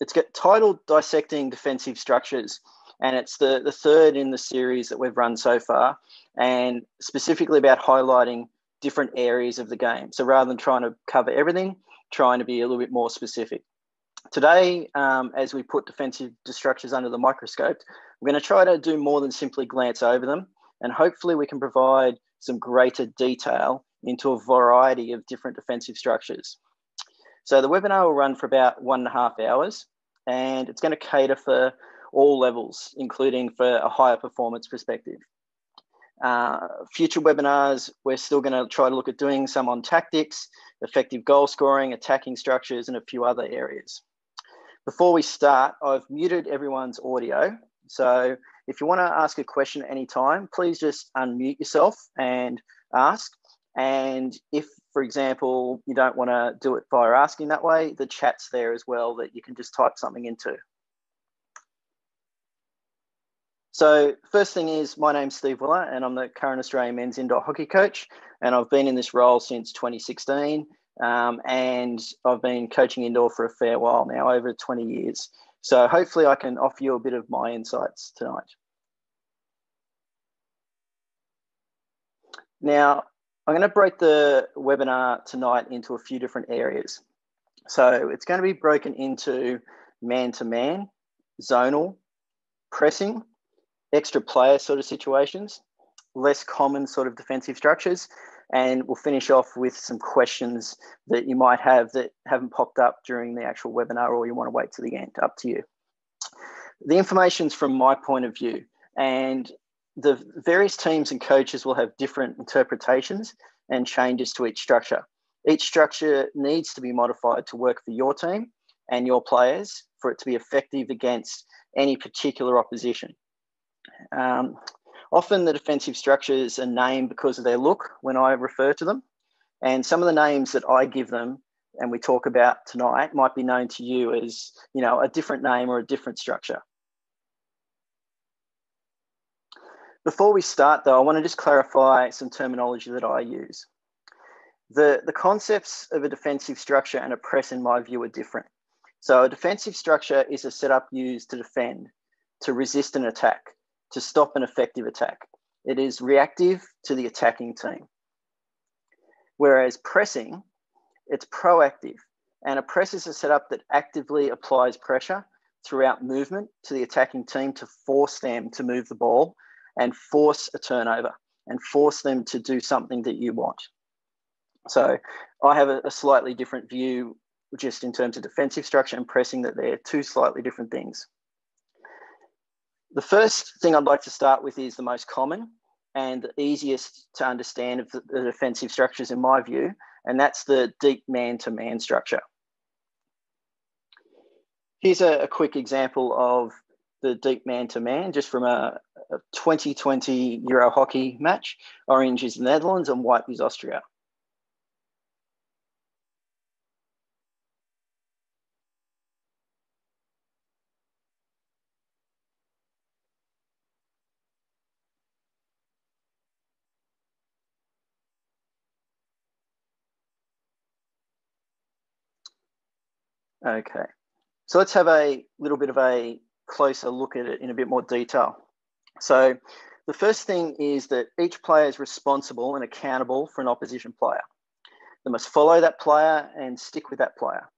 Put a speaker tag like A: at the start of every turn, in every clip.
A: It's got titled Dissecting Defensive Structures, and it's the, the third in the series that we've run so far, and specifically about highlighting different areas of the game. So rather than trying to cover everything, trying to be a little bit more specific. Today, um, as we put defensive structures under the microscope, we're going to try to do more than simply glance over them, and hopefully we can provide some greater detail into a variety of different defensive structures. So the webinar will run for about one and a half hours, and it's going to cater for all levels, including for a higher performance perspective. Uh, future webinars, we're still going to try to look at doing some on tactics, effective goal scoring, attacking structures, and a few other areas. Before we start, I've muted everyone's audio. So if you want to ask a question at any time, please just unmute yourself and ask. And if, for example, you don't want to do it via asking that way, the chat's there as well that you can just type something into. So, first thing is, my name's Steve Willer, and I'm the current Australian men's indoor hockey coach. And I've been in this role since 2016. Um, and I've been coaching indoor for a fair while now, over 20 years. So, hopefully, I can offer you a bit of my insights tonight. Now, I'm going to break the webinar tonight into a few different areas. So, it's going to be broken into man to man, zonal, pressing, extra player sort of situations, less common sort of defensive structures, and we'll finish off with some questions that you might have that haven't popped up during the actual webinar or you want to wait to the end, up to you. The information's from my point of view, and the various teams and coaches will have different interpretations and changes to each structure. Each structure needs to be modified to work for your team and your players for it to be effective against any particular opposition. Um, often the defensive structures are named because of their look when I refer to them. And some of the names that I give them and we talk about tonight might be known to you as, you know, a different name or a different structure. Before we start though, I want to just clarify some terminology that I use. The, the concepts of a defensive structure and a press in my view are different. So a defensive structure is a setup used to defend, to resist an attack to stop an effective attack. It is reactive to the attacking team. Whereas pressing, it's proactive. And a press is a setup that actively applies pressure throughout movement to the attacking team to force them to move the ball and force a turnover and force them to do something that you want. So I have a, a slightly different view just in terms of defensive structure and pressing that they're two slightly different things. The first thing I'd like to start with is the most common and the easiest to understand of the, the defensive structures, in my view, and that's the deep man to man structure. Here's a, a, quick example of the deep man to man, just from a, a 2020 Euro hockey match. Orange is the Netherlands and white is Austria. Okay, so let's have a little bit of a closer look at it in a bit more detail. So the first thing is that each player is responsible and accountable for an opposition player. They must follow that player and stick with that player.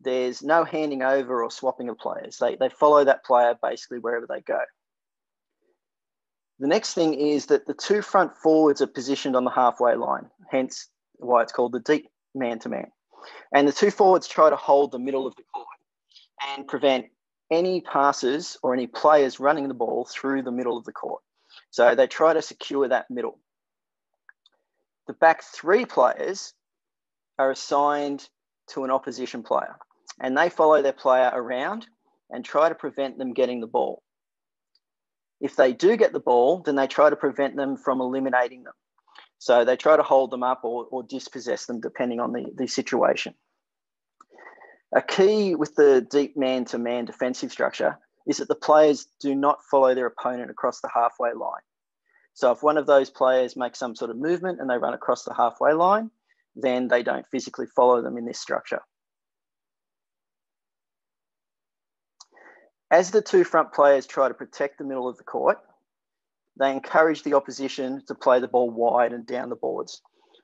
A: There's no handing over or swapping of players. They, they follow that player basically wherever they go. The next thing is that the two front forwards are positioned on the halfway line, hence why it's called the deep man to man. And the two forwards try to hold the middle of the court and prevent any passes or any players running the ball through the middle of the court. So they try to secure that middle. The back three players are assigned to an opposition player and they follow their player around and try to prevent them getting the ball. If they do get the ball, then they try to prevent them from eliminating them. So they try to hold them up or, or dispossess them depending on the, the situation. A key with the deep man to man defensive structure is that the players do not follow their opponent across the halfway line. So if one of those players makes some sort of movement and they run across the halfway line, then they don't physically follow them in this structure. As the two front players try to protect the middle of the court, they encourage the opposition to play the ball wide and down the boards.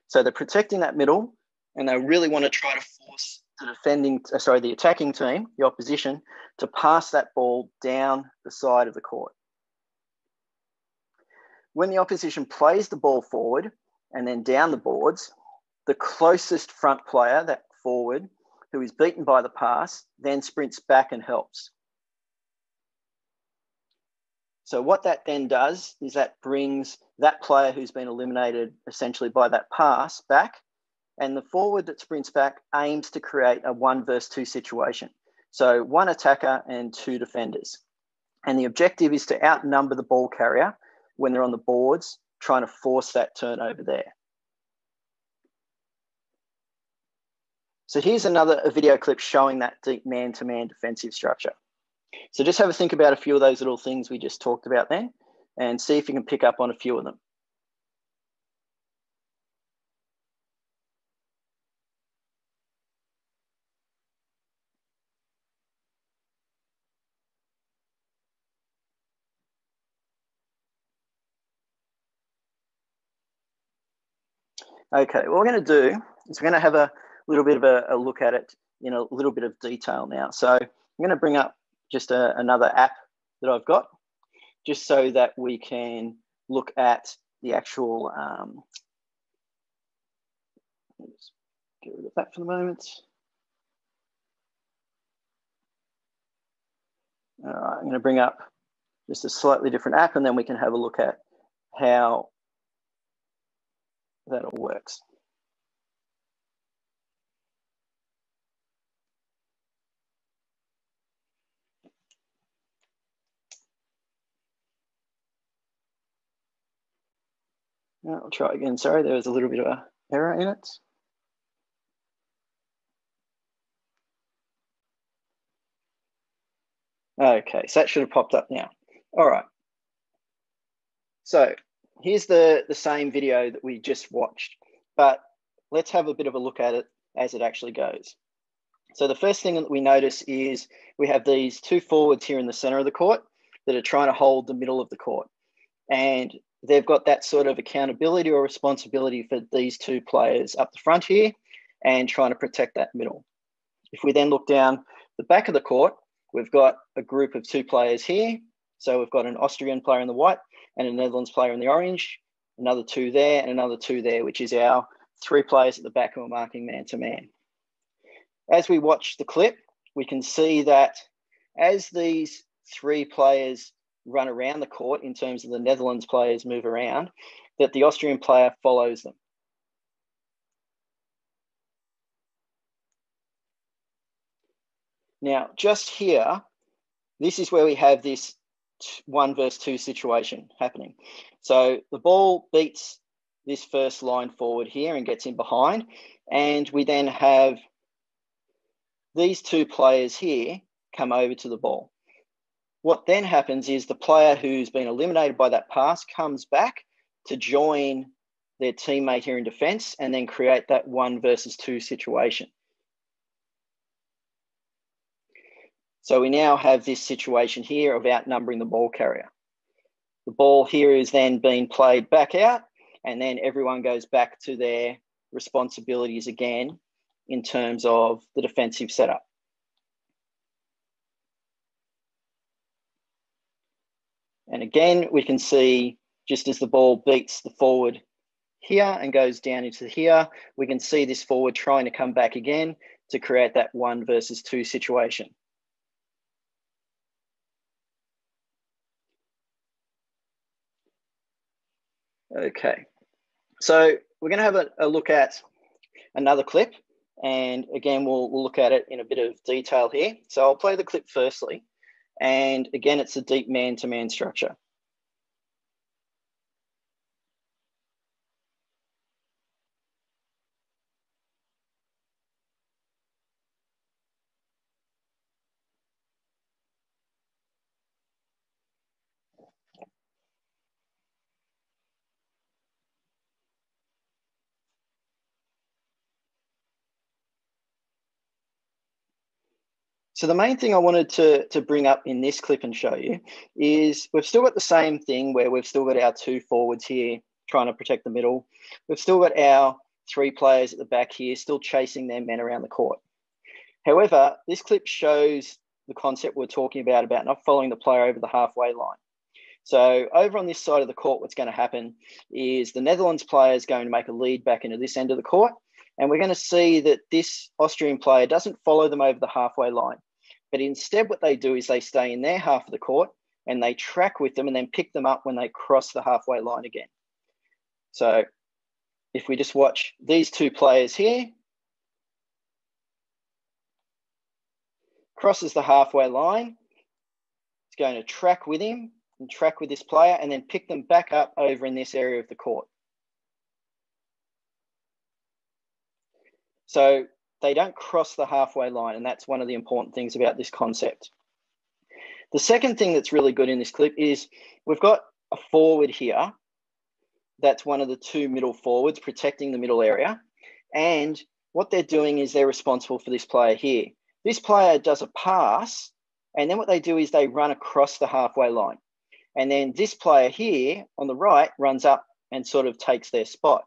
A: So they're protecting that middle, and they really want to try to force the defending, uh, sorry, the attacking team, the opposition, to pass that ball down the side of the court. When the opposition plays the ball forward and then down the boards, the closest front player, that forward, who is beaten by the pass, then sprints back and helps. So what that then does is that brings that player who's been eliminated essentially by that pass back, and the forward that sprints back aims to create a one versus two situation. So one attacker and two defenders. And the objective is to outnumber the ball carrier when they're on the boards, trying to force that turnover there. So here's another video clip showing that deep man-to-man defensive structure. So just have a think about a few of those little things we just talked about then and see if you can pick up on a few of them. Okay, what we're going to do is we're going to have a little bit of a, a, look at it in a little bit of detail now. So I'm going to bring up just a, another app that I've got, just so that we can look at the actual. Um, get rid of that for the moment. All right, I'm going to bring up just a slightly different app, and then we can have a look at how that all works. I'll try again. Sorry, there was a little bit of a error in it. Okay, so that should have popped up now. All right. So here's the, the same video that we just watched, but let's have a bit of a look at it as it actually goes. So the first thing that we notice is we have these two forwards here in the center of the court that are trying to hold the middle of the court. And they've got that sort of accountability or responsibility for these two players up the front here and trying to protect that middle. If we then look down the back of the court, we've got a group of two players here. So we've got an Austrian player in the white and a Netherlands player in the orange, another two there and another two there, which is our three players at the back who are marking man to man. As we watch the clip, we can see that as these three players run around the court in terms of the Netherlands players move around, that the Austrian player follows them. Now, just here, this is where we have this one versus two situation happening. So the ball beats this first line forward here and gets in behind. And we then have these two players here come over to the ball. What then happens is the player who's been eliminated by that pass comes back to join their teammate here in defense and then create that one versus two situation. So we now have this situation here of outnumbering the ball carrier. The ball here is then being played back out, and then everyone goes back to their responsibilities again in terms of the defensive setup. And again, we can see just as the ball beats the forward here and goes down into here, we can see this forward trying to come back again to create that one versus two situation. Okay, so we're going to have a, a, look at another clip. And again, we'll, we'll look at it in a bit of detail here. So I'll play the clip firstly. And again, it's a deep man-to-man structure. So the main thing I wanted to, to bring up in this clip and show you is we've still got the same thing where we've still got our two forwards here trying to protect the middle. We've still got our three players at the back here still chasing their men around the court. However, this clip shows the concept we're talking about, about not following the player over the halfway line. So over on this side of the court, what's going to happen is the Netherlands player is going to make a lead back into this end of the court. And we're going to see that this Austrian player doesn't follow them over the halfway line. But instead, what they do is they stay in their half of the court and they track with them and then pick them up when they cross the halfway line again. So if we just watch these two players here, crosses the halfway line, it's going to track with him and track with this player and then pick them back up over in this area of the court. So they don't cross the halfway line, and that's one of the important things about this concept. The second thing that's really good in this clip is we've got a forward here. That's one of the two middle forwards protecting the middle area. And what they're doing is they're responsible for this player here. This player does a pass, and then what they do is they run across the halfway line. And then this player here on the right runs up and sort of takes their spot.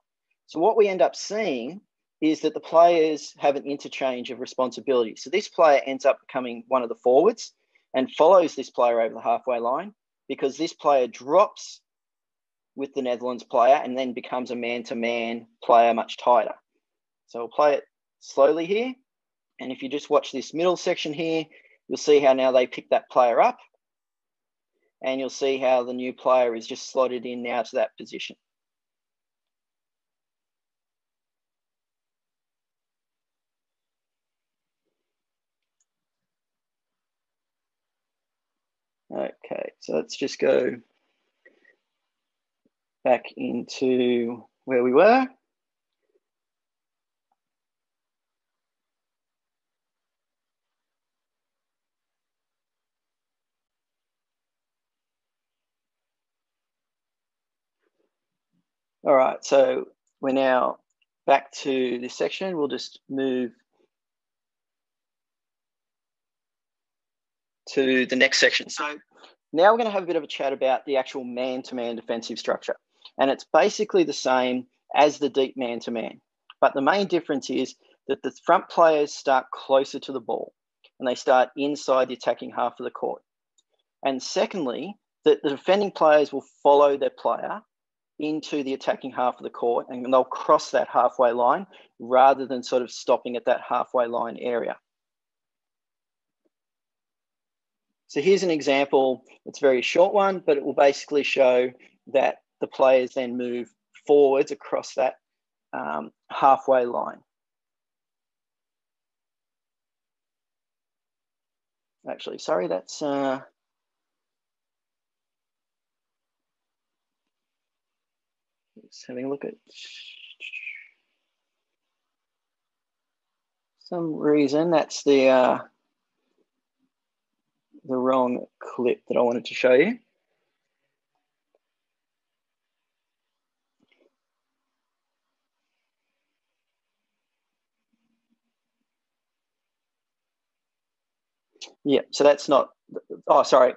A: So what we end up seeing is that the players have an interchange of responsibility. So this player ends up becoming one of the forwards and follows this player over the halfway line because this player drops with the Netherlands player and then becomes a man to man player much tighter. So we'll play it slowly here. And if you just watch this middle section here, you'll see how now they pick that player up. And you'll see how the new player is just slotted in now to that position. Okay, so let's just go back into where we were. All right, so we're now back to this section. We'll just move to the next section. So now we're going to have a bit of a chat about the actual man-to-man defensive structure. And it's basically the same as the deep man-to-man. But the main difference is that the front players start closer to the ball and they start inside the attacking half of the court. And secondly, that the defending players will follow their player into the attacking half of the court and they'll cross that halfway line rather than sort of stopping at that halfway line area. So here's an example. It's a very short one, but it will basically show that the players then move forwards across that um, halfway line. Actually, sorry, that's uh, Just having a look at some reason that's the uh, the wrong clip that I wanted to show you. Yeah, so that's not, oh, sorry.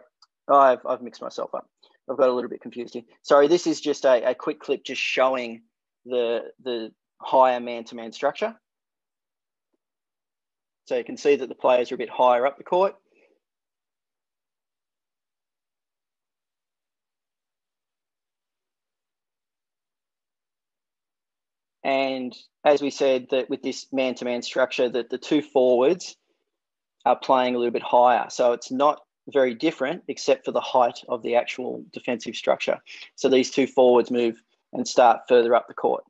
A: I've, I've mixed myself up. I've got a little bit confused here. Sorry, this is just a, a quick clip just showing the, the higher man-to-man structure. So you can see that the players are a bit higher up the court. And as we said, that with this man-to-man structure, that the two forwards are playing a little bit higher. So it's not very different except for the height of the actual defensive structure. So these two forwards move and start further up the court.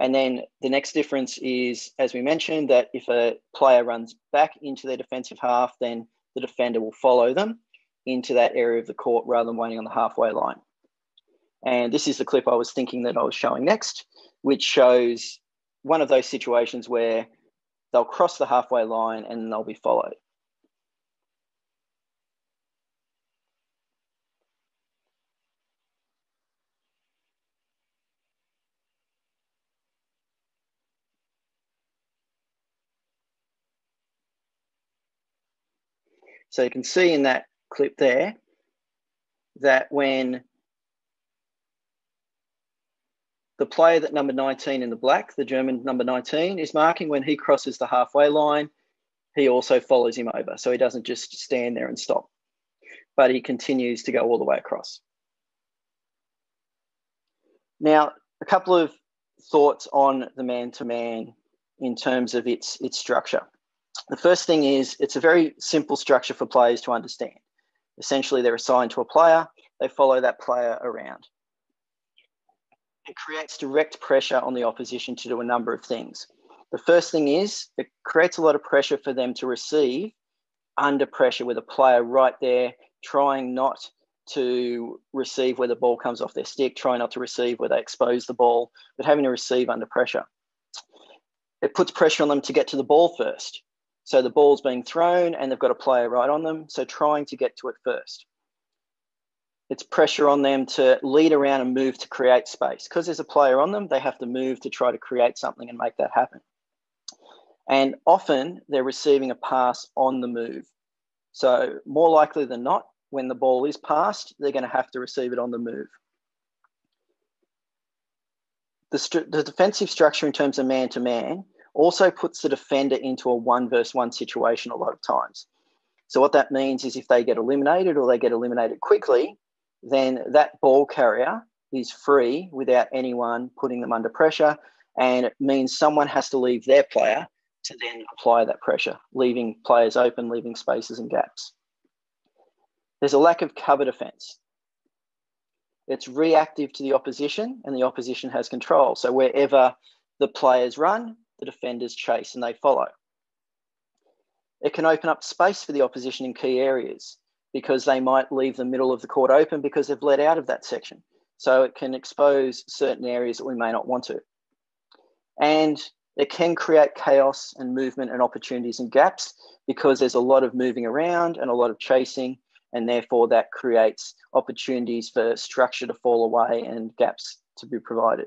A: And then the next difference is, as we mentioned, that if a player runs back into their defensive half, then the defender will follow them into that area of the court rather than waiting on the halfway line. And this is the clip I was thinking that I was showing next, which shows one of those situations where they'll cross the halfway line and they'll be followed. So you can see in that clip there that when the player that number 19 in the black, the German number 19, is marking when he crosses the halfway line, he also follows him over. So he doesn't just stand there and stop, but he continues to go all the way across. Now, a couple of thoughts on the man to man in terms of its, its structure. The first thing is it's a very simple structure for players to understand. Essentially, they're assigned to a player, they follow that player around. It creates direct pressure on the opposition to do a number of things. The first thing is it creates a lot of pressure for them to receive under pressure with a player right there trying not to receive where the ball comes off their stick, trying not to receive where they expose the ball, but having to receive under pressure. It puts pressure on them to get to the ball first. So the ball's being thrown and they've got a player right on them. So trying to get to it first. It's pressure on them to lead around and move to create space. Because there's a player on them, they have to move to try to create something and make that happen. And often they're receiving a pass on the move. So, more likely than not, when the ball is passed, they're going to have to receive it on the move. The, st- the defensive structure in terms of man to man also puts the defender into a one versus one situation a lot of times. So, what that means is if they get eliminated or they get eliminated quickly, then that ball carrier is free without anyone putting them under pressure. And it means someone has to leave their player to then apply that pressure, leaving players open, leaving spaces and gaps. There's a lack of cover defense. It's reactive to the opposition, and the opposition has control. So wherever the players run, the defenders chase and they follow. It can open up space for the opposition in key areas because they might leave the middle of the court open because they've let out of that section. So it can expose certain areas that we may not want to. And it can create chaos and movement and opportunities and gaps because there's a lot of moving around and a lot of chasing and therefore that creates opportunities for structure to fall away and gaps to be provided.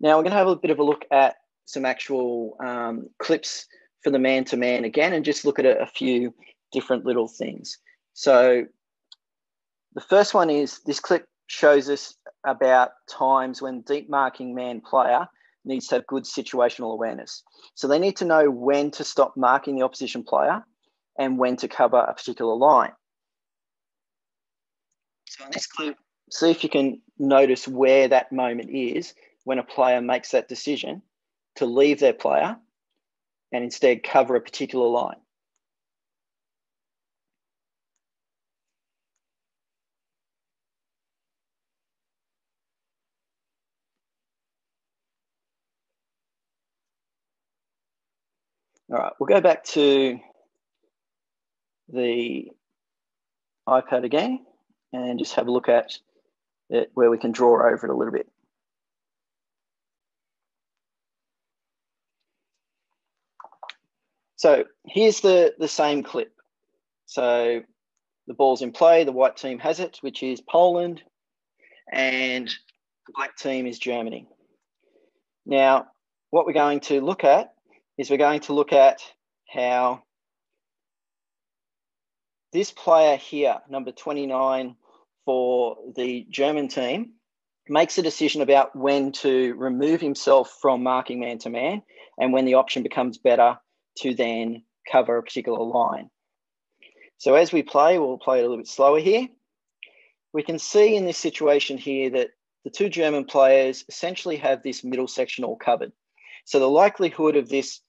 A: Now we're going to have a bit of a look at some actual um, clips for the man-to-man again and just look at a, a few different little things. So the first one is this clip shows us about times when deep marking man player needs to have good situational awareness. So they need to know when to stop marking the opposition player and when to cover a particular line. So in this clip, see if you can notice where that moment is when a player makes that decision to leave their player and instead cover a particular line. All right, we'll go back to the iPad again and just have a look at it where we can draw over it a little bit. So here's the, the same clip. So the ball's in play, the white team has it, which is Poland, and the black team is Germany. Now, what we're going to look at is we're going to look at how this player here, number 29 for the German team, makes a decision about when to remove himself from marking man to man and when the option becomes better to then cover a particular line. So as we play, we'll play it a little bit slower here. We can see in this situation here that the two German players essentially have this middle section all covered. So the likelihood of this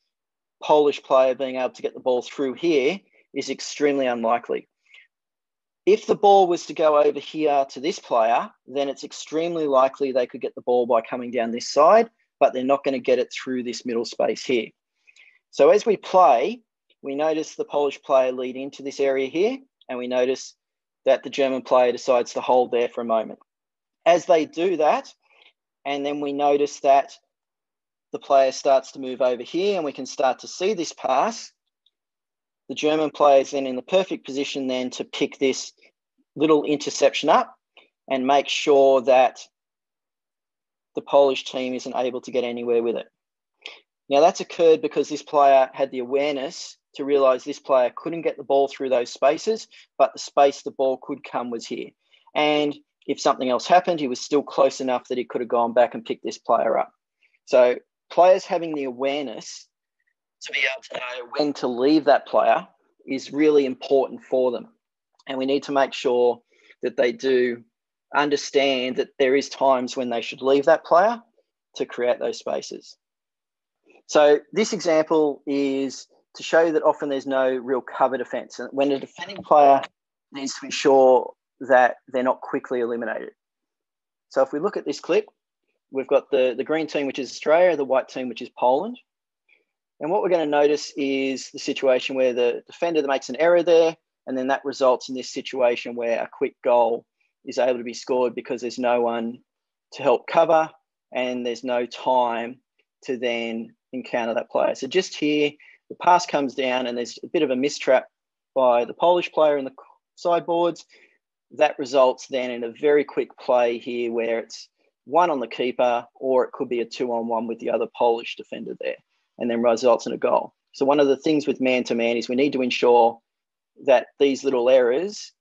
A: Polish player being able to get the ball through here is extremely unlikely. If the ball was to go over here to this player, then it's extremely likely they could get the ball by coming down this side, but they're not going to get it through this middle space here. So as we play, we notice the Polish player lead into this area here, and we notice that the German player decides to hold there for a moment. As they do that, and then we notice that the player starts to move over here, and we can start to see this pass the German player is then in the perfect position then to pick this little interception up and make sure that the Polish team isn't able to get anywhere with it. Now that's occurred because this player had the awareness to realize this player couldn't get the ball through those spaces, but the space the ball could come was here. And if something else happened, he was still close enough that he could have gone back and picked this player up. So players having the awareness to be able to know when to leave that player is really important for them. And we need to make sure that they do understand that there is times when they should leave that player to create those spaces. So this example is to show that often there's no real cover defense. And when a defending player needs to ensure that they're not quickly eliminated. So if we look at this clip, we've got the, the green team, which is Australia, the white team, which is Poland. And what we're going to notice is the situation where the defender makes an error there, and then that results in this situation where a quick goal is able to be scored because there's no one to help cover and there's no time to then encounter that player. So just here, the pass comes down and there's a bit of a mistrap by the Polish player in the sideboards. That results then in a very quick play here where it's one on the keeper or it could be a two on one with the other Polish defender there and then results in a goal. So one of the things with man to man is we need to ensure that these little errors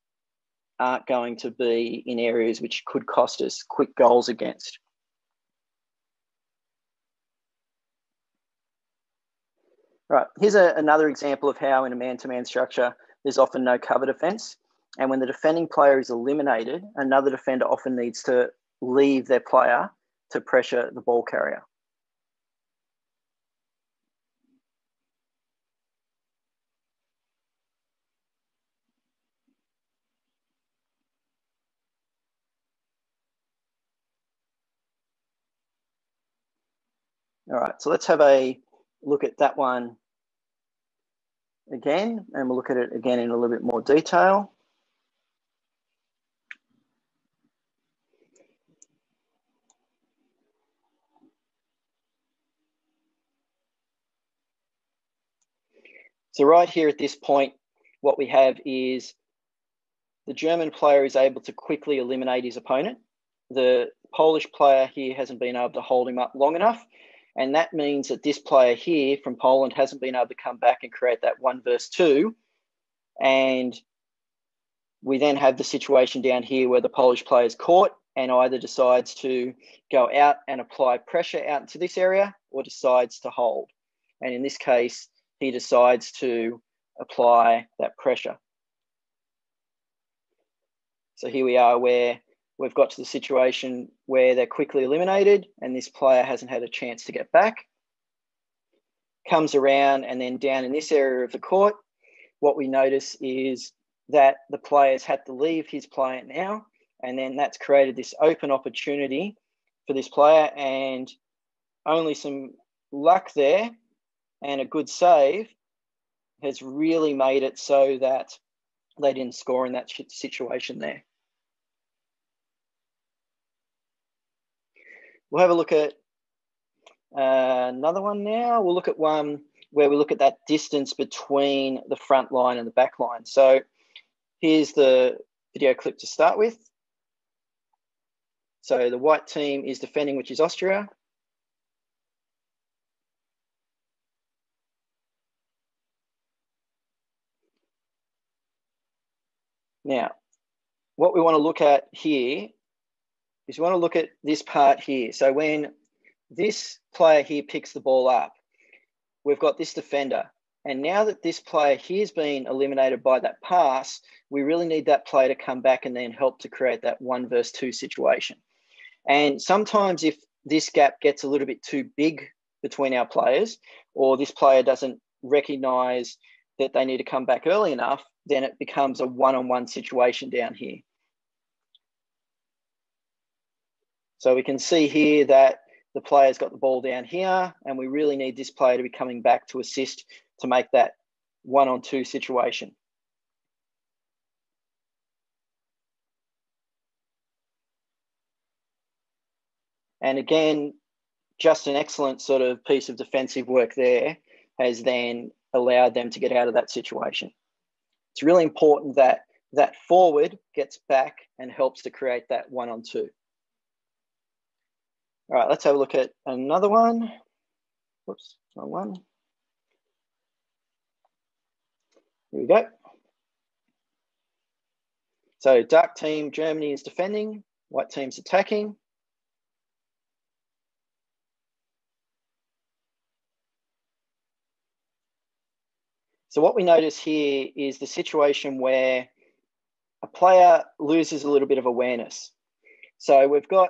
A: aren't going to be in areas which could cost us quick goals against. Right, here's a, another example of how in a man-to-man structure, there's often no cover defense. And when the defending player is eliminated, another defender often needs to leave their player to pressure the ball carrier. All right, so let's have a look at that one again, and we'll look at it again in a little bit more detail. So right here at this point, what we have is the German player is able to quickly eliminate his opponent. The Polish player here hasn't been able to hold him up long enough. And that means that this player here from Poland hasn't been able to come back and create that one versus two. And we then have the situation down here where the Polish player is caught and either decides to go out and apply pressure out into this area or decides to hold. And in this case, he decides to apply that pressure. So here we are where we've got to the situation where they're quickly eliminated and this player hasn't had a chance to get back. Comes around and then down in this area of the court, what we notice is that the players had to leave his player now, and then that's created this open opportunity for this player, and only some luck there and a good save has really made it so that they didn't score in that situation there. We'll have a look at uh, another one now. We'll look at one where we look at that distance between the front line and the back line. So here's the video clip to start with. So the white team is defending, which is Austria. Now, what we want to look at here is we want to look at this part here. So when this player here picks the ball up, we've got this defender. And now that this player here's been eliminated by that pass, we really need that player to come back and then help to create that one versus two situation. And sometimes if this gap gets a little bit too big between our players, or this player doesn't recognize that they need to come back early enough, then it becomes a one on one situation down here. So we can see here that the player's got the ball down here, and we really need this player to be coming back to assist to make that one on two situation. And again, just an excellent sort of piece of defensive work there has then allowed them to get out of that situation. It's really important that that forward gets back and helps to create that one on two. All right, let's have a look at another one. Whoops, wrong one. Here we go. So dark team, Germany is defending, white team's attacking. So what we notice here is the situation where a player loses a little bit of awareness. So we've got,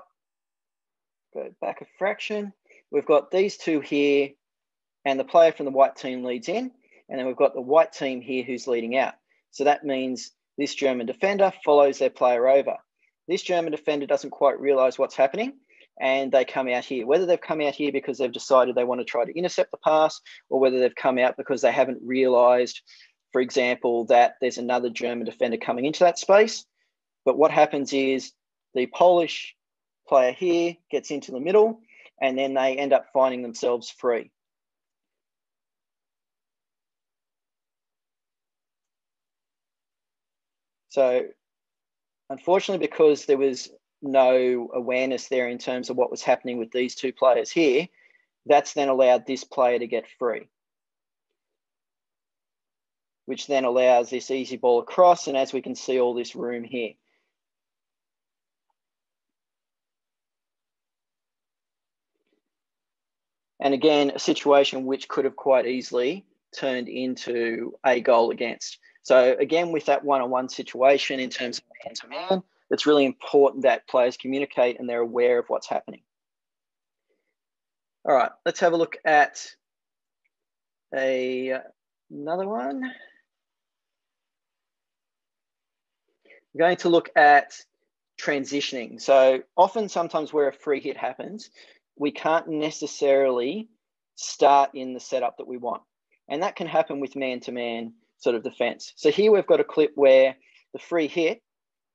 A: go back a fraction, we've got these two here, and the player from the white team leads in, and then we've got the white team here who's leading out. So that means this German defender follows their player over. This German defender doesn't quite realize what's happening, and they come out here. Whether they've come out here because they've decided they want to try to intercept the pass, or whether they've come out because they haven't realized, for example, that there's another German defender coming into that space. But what happens is the Polish player here gets into the middle, and then they end up finding themselves free. So, unfortunately, because there was no awareness there in terms of what was happening with these two players here, that's then allowed this player to get free, which then allows this easy ball across. And as we can see, all this room here. And again, a situation which could have quite easily turned into a goal against. So again, with that one-on-one situation in terms of man-to-man, it's really important that players communicate and they're aware of what's happening. All right, let's have a look at a, another one. We're going to look at transitioning. So often, sometimes where a free hit happens, we can't necessarily start in the setup that we want. And that can happen with man-to-man sort of defense. So here we've got a clip where the free hit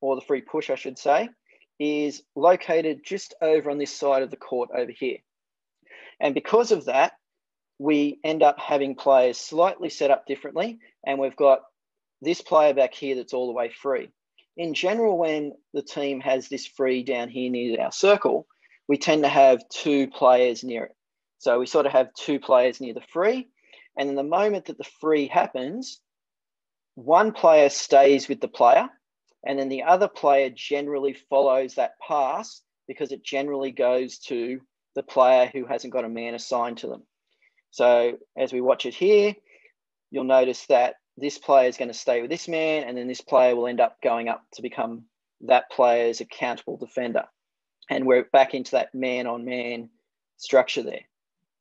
A: or the free push, I should say, is located just over on this side of the court over here. And because of that, we end up having players slightly set up differently. And we've got this player back here that's all the way free. In general, when the team has this free down here near our circle, we tend to have two players near it. So we sort of have two players near the free. And in the moment that the free happens, one player stays with the player and then the other player generally follows that pass because it generally goes to the player who hasn't got a man assigned to them. So as we watch it here, you'll notice that this player is going to stay with this man, and then this player will end up going up to become that player's accountable defender. And we're back into that man on man structure there.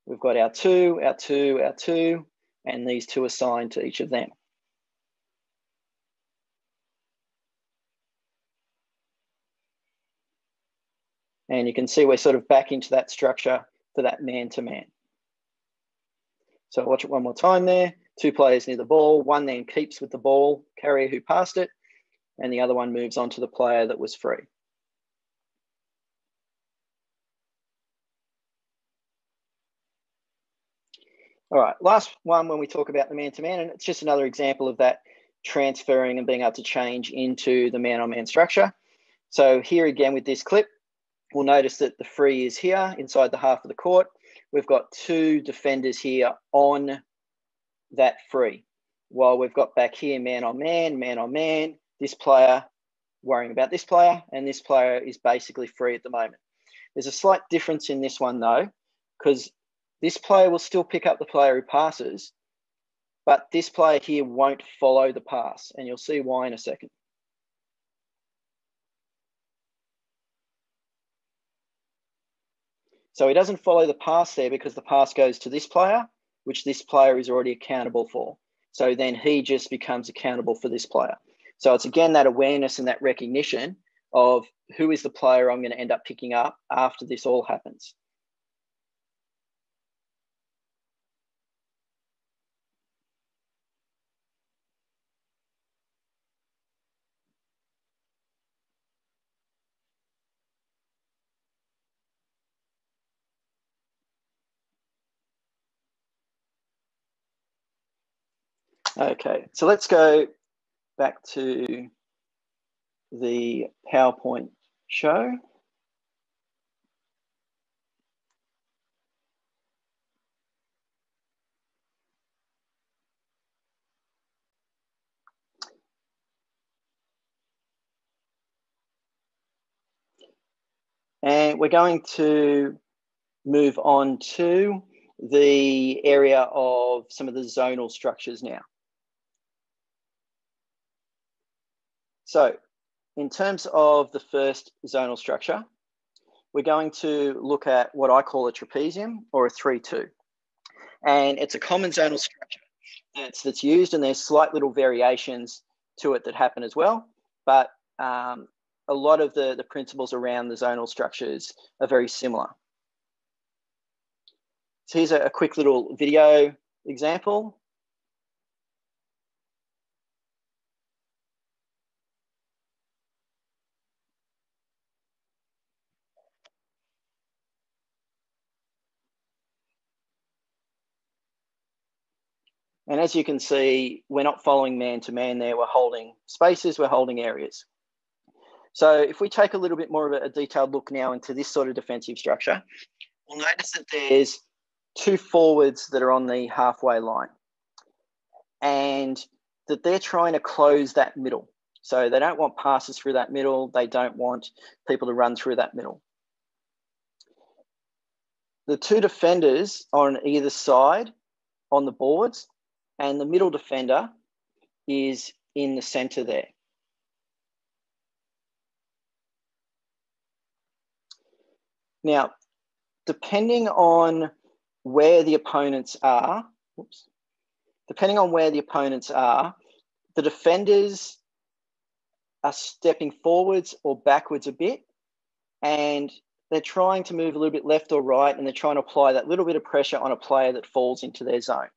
A: We've got our two, our two, our two, and these two assigned to each of them. And you can see we're sort of back into that structure for that man-to-man. So watch it one more time there. Two players near the ball. One then keeps with the ball carrier who passed it, and the other one moves on to the player that was free. All right, last one when we talk about the man-to-man, and it's just another example of that transferring and being able to change into the man-on-man -man structure. So here again with this clip, we'll notice that the free is here inside the half of the court. We've got two defenders here on that free. While we've got back here man on man, man on man, this player worrying about this player, and this player is basically free at the moment. There's a slight difference in this one though, because this player will still pick up the player who passes, but this player here won't follow the pass, and you'll see why in a second. So he doesn't follow the pass there because the pass goes to this player, which this player is already accountable for. So then he just becomes accountable for this player. So it's again that awareness and that recognition of who is the player I'm going to end up picking up after this all happens. Okay, so let's go back to the PowerPoint show. And we're going to move on to the area of some of the zonal structures now. So in terms of the first zonal structure, we're going to look at what I call a trapezium or a 3-2. And it's a common zonal structure that's, that's used and there's slight little variations to it that happen as well. But um, a lot of the, the principles around the zonal structures are very similar. So here's a, a quick little video example. And as you can see, we're not following man to man there. We're holding spaces, we're holding areas. So if we take a little bit more of a detailed look now into this sort of defensive structure, we'll notice that there's two forwards that are on the halfway line and that they're trying to close that middle. So they don't want passes through that middle. They don't want people to run through that middle. The two defenders on either side on the boards and the middle defender is in the center there. Now, depending on where the opponents are, whoops, depending on where the opponents are, the defenders are stepping forwards or backwards a bit, and they're trying to move a little bit left or right, and they're trying to apply that little bit of pressure on a player that falls into their zone.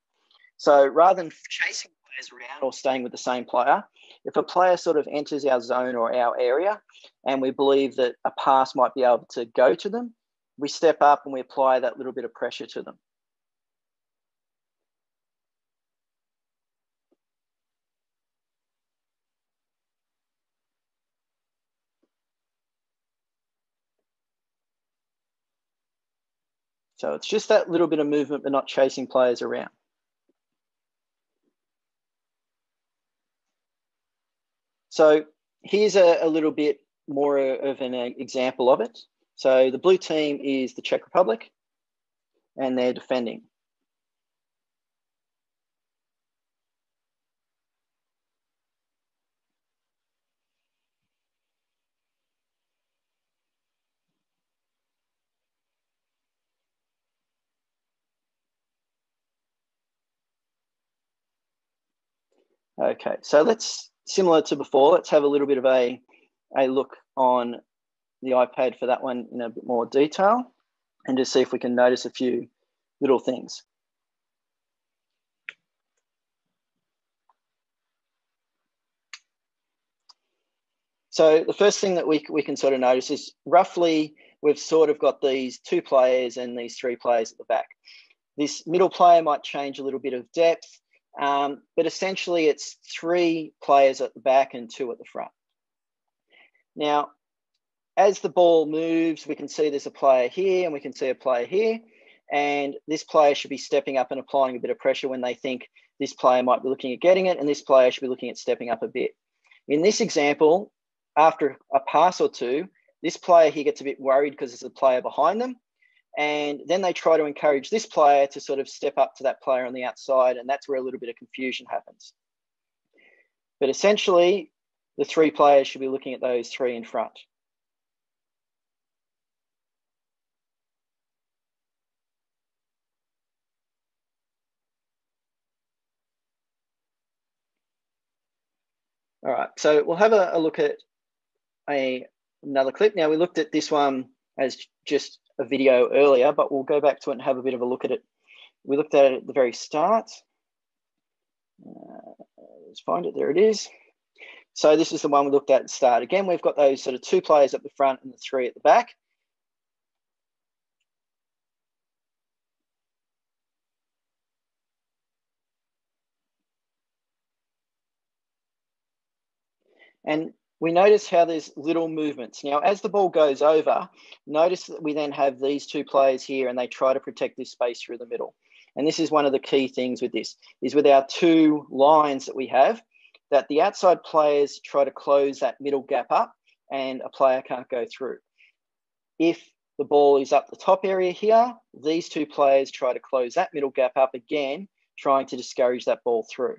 A: So rather than chasing players around or staying with the same player, if a player sort of enters our zone or our area and we believe that a pass might be able to go to them, we step up and we apply that little bit of pressure to them. So it's just that little bit of movement, but not chasing players around. So here's a, a little bit more of an uh, example of it. So the blue team is the Czech Republic, and they're defending. Okay, so let's similar to before, let's have a little bit of a, a look on the iPad for that one in a bit more detail and just see if we can notice a few little things. So the first thing that we, we can sort of notice is roughly we've sort of got these two players and these three players at the back. This middle player might change a little bit of depth. Um, but essentially, it's three players at the back and two at the front. Now, as the ball moves, we can see there's a player here and we can see a player here. And this player should be stepping up and applying a bit of pressure when they think this player might be looking at getting it, and this player should be looking at stepping up a bit. In this example, after a pass or two, this player here gets a bit worried because there's a player behind them. And then they try to encourage this player to sort of step up to that player on the outside. And that's where a little bit of confusion happens. But essentially, the three players should be looking at those three in front. All right, so we'll have a, a look at a, another clip. Now we looked at this one as just a video earlier, but we'll go back to it and have a bit of a look at it. We looked at it at the very start. Uh, let's find it. There it is. So this is the one we looked at at the start. Again, we've got those sort of two players at the front and the three at the back. And we notice how there's little movements. Now, as the ball goes over, notice that we then have these two players here and they try to protect this space through the middle. And this is one of the key things with this, is with our two lines that we have, that the outside players try to close that middle gap up and a player can't go through. if the ball is up the top area here, these two players try to close that middle gap up again, trying to discourage that ball through.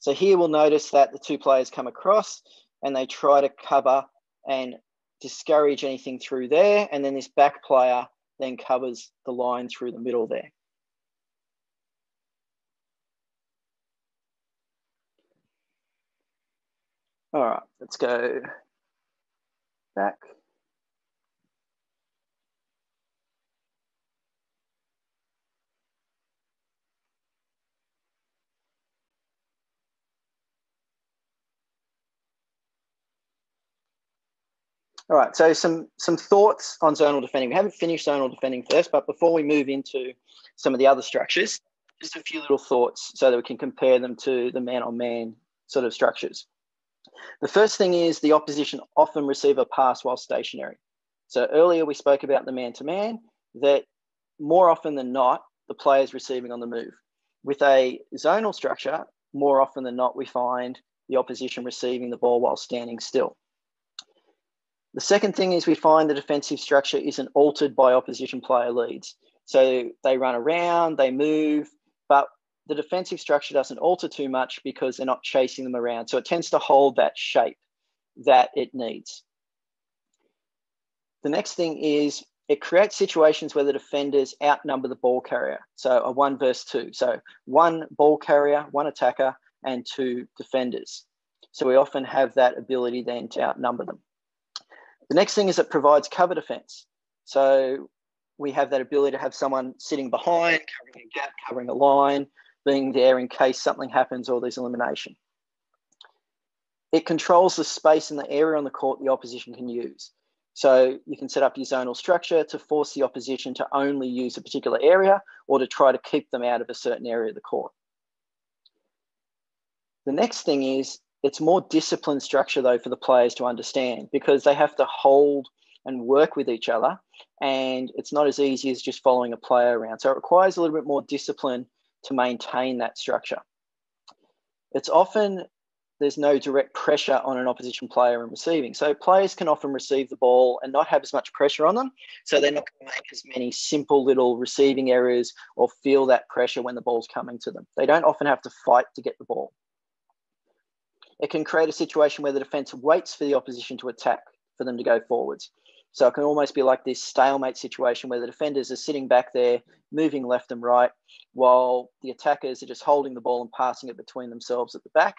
A: So here we'll notice that the two players come across and they try to cover and discourage anything through there. And then this back player then covers the line through the middle there. All right, let's go back. All right, so some some thoughts on zonal defending. We haven't finished zonal defending first, but before we move into some of the other structures, just a few little thoughts so that we can compare them to the man-on-man sort of structures. The first thing is the opposition often receive a pass while stationary. So earlier we spoke about the man-to-man that more often than not the player is receiving on the move. With a zonal structure, more often than not we find the opposition receiving the ball while standing still. The second thing is we find the defensive structure isn't altered by opposition player leads. So they run around, they move, but the defensive structure doesn't alter too much because they're not chasing them around. So it tends to hold that shape that it needs. The next thing is it creates situations where the defenders outnumber the ball carrier. So a one versus two. So one ball carrier, one attacker, and two defenders. So we often have that ability then to outnumber them. The next thing is it provides cover defense. So we have that ability to have someone sitting behind, covering a gap, covering a line, being there in case something happens or there's elimination. It controls the space and the area on the court the opposition can use. So you can set up your zonal structure to force the opposition to only use a particular area or to try to keep them out of a certain area of the court. The next thing is it's more disciplined structure though for the players to understand because they have to hold and work with each other and it's not as easy as just following a player around. So it requires a little bit more discipline to maintain that structure. It's often there's no direct pressure on an opposition player in receiving. So players can often receive the ball and not have as much pressure on them. So they're not going to make as many simple little receiving errors or feel that pressure when the ball's coming to them. They don't often have to fight to get the ball it can create a situation where the defense waits for the opposition to attack for them to go forwards. So it can almost be like this stalemate situation where the defenders are sitting back there, moving left and right, while the attackers are just holding the ball and passing it between themselves at the back.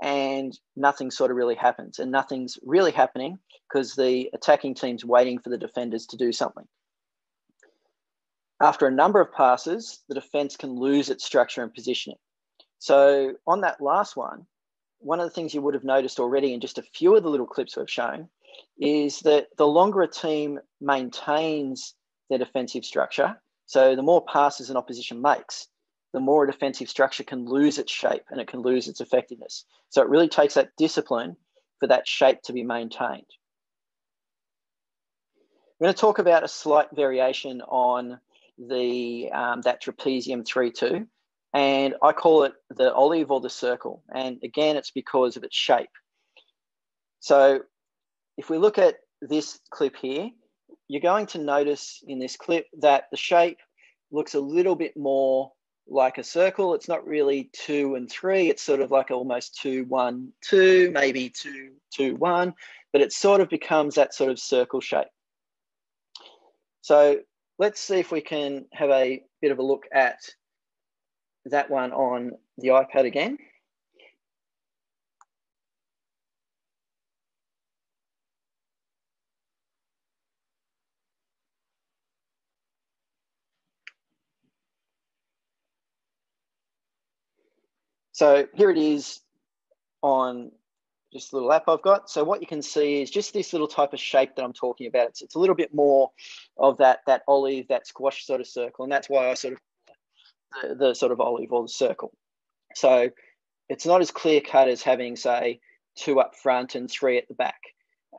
A: And nothing sort of really happens. And nothing's really happening because the attacking team's waiting for the defenders to do something. After a number of passes, the defense can lose its structure and positioning. So on that last one, one of the things you would have noticed already in just a few of the little clips we've shown is that the longer a team maintains their defensive structure, so the more passes an opposition makes, the more a defensive structure can lose its shape and it can lose its effectiveness. So it really takes that discipline for that shape to be maintained. I'm going to talk about a slight variation on the um, that trapezium 3-2 and I call it the olive or the circle. And again, it's because of its shape. So if we look at this clip here, you're going to notice in this clip that the shape looks a little bit more like a circle. It's not really two and three. It's sort of like almost two, one, two, maybe two, two, one, but it sort of becomes that sort of circle shape. So let's see if we can have a bit of a look at that one on the iPad again. So here it is on just a little app I've got. So what you can see is just this little type of shape that I'm talking about. It's, it's a little bit more of that, that olive, that squash sort of circle. And that's why I sort of the, the sort of olive or the circle. So it's not as clear cut as having, say, two up front and three at the back.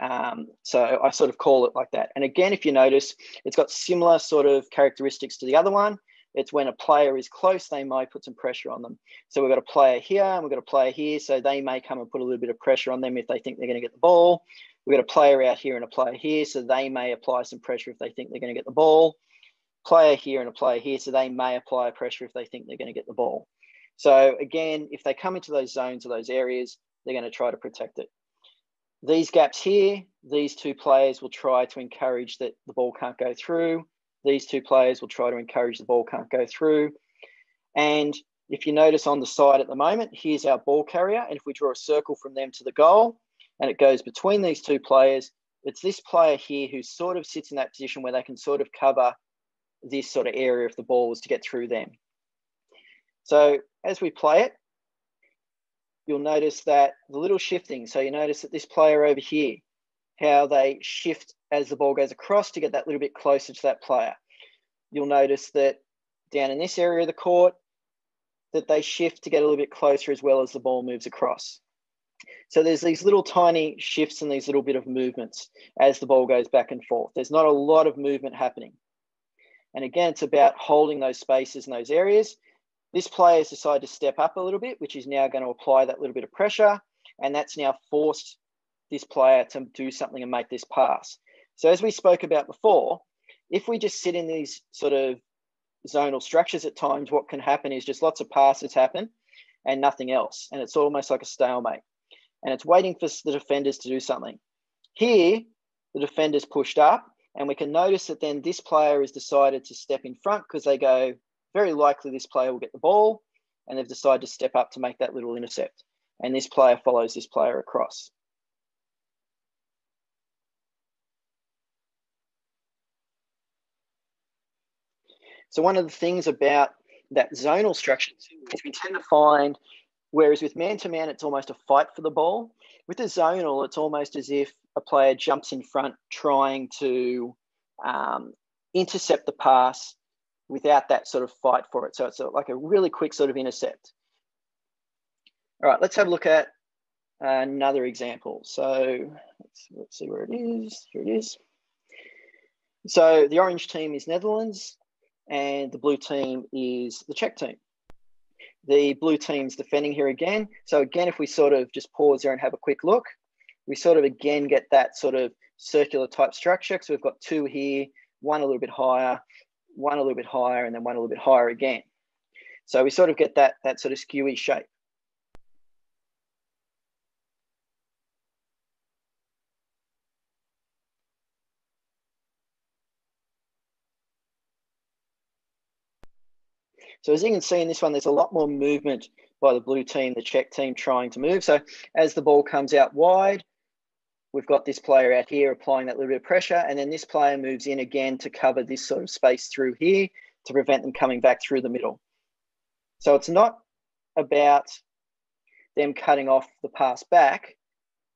A: Um, so I sort of call it like that. And again, if you notice, it's got similar sort of characteristics to the other one. It's when a player is close, they might put some pressure on them. So we've got a player here and we've got a player here. So they may come and put a little bit of pressure on them if they think they're going to get the ball. We've got a player out here and a player here. So they may apply some pressure if they think they're going to get the ball. Player here and a player here. So they may apply pressure if they think they're going to get the ball. So again, if they come into those zones or those areas, they're going to try to protect it. These gaps here, these two players will try to encourage that the ball can't go through. These two players will try to encourage the ball can't go through. And if you notice on the side at the moment, here's our ball carrier. And if we draw a circle from them to the goal and it goes between these two players, it's this player here who sort of sits in that position where they can sort of cover this sort of area of the ball was to get through them. So as we play it, you'll notice that the little shifting. So you notice that this player over here, how they shift as the ball goes across to get that little bit closer to that player. You'll notice that down in this area of the court, that they shift to get a little bit closer as well as the ball moves across. So there's these little tiny shifts and these little bit of movements as the ball goes back and forth. There's not a lot of movement happening. And again, it's about holding those spaces and those areas this player has decided to step up a little bit, which is now going to apply that little bit of pressure. And that's now forced this player to do something and make this pass. So, as we spoke about before, if we just sit in these sort of zonal structures at times, what can happen is just lots of passes happen and nothing else. And it's almost like a stalemate. And it's waiting for the defenders to do something. Here, the defenders pushed up, and we can notice that then this player has decided to step in front because they go, very likely this player will get the ball and they've decided to step up to make that little intercept. And this player follows this player across. So one of the things about that zonal structure is we tend to find, whereas with man-to-man, it's almost a fight for the ball. With the zonal, it's almost as if a player jumps in front trying to um, intercept the pass without that sort of fight for it. So it's a, like a really quick sort of intercept. All right, let's have a look at another example. So let's, let's see where it is. Here it is. So the orange team is Netherlands and the blue team is the Czech team. The blue team's defending here again. So again, if we sort of just pause there and have a quick look, we sort of again get that sort of circular type structure. So we've got two here, one a little bit higher, one a little bit higher and then one a little bit higher again. So we sort of get that, that sort of skewy shape. So as you can see in this one, there's a lot more movement by the blue team, the Czech team trying to move. So as the ball comes out wide, we've got this player out here applying that little bit of pressure, and then this player moves in again to cover this sort of space through here to prevent them coming back through the middle. So it's not about them cutting off the pass back,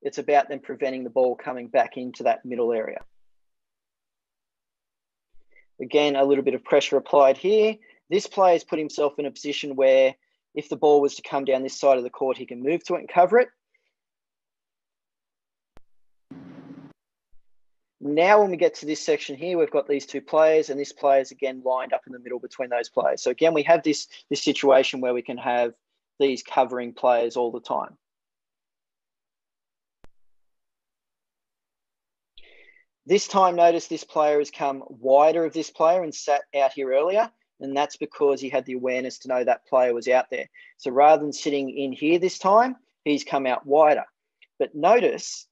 A: it's about them preventing the ball coming back into that middle area. Again, a little bit of pressure applied here. This player's put himself in a position where if the ball was to come down this side of the court, he can move to it and cover it. Now, when we get to this section here, we've got these two players, and this player is again lined up in the middle between those players. So again, we have this, this situation where we can have these covering players all the time. This time, notice this player has come wider of this player and sat out here earlier, and that's because he had the awareness to know that player was out there. So rather than sitting in here this time, he's come out wider. But notice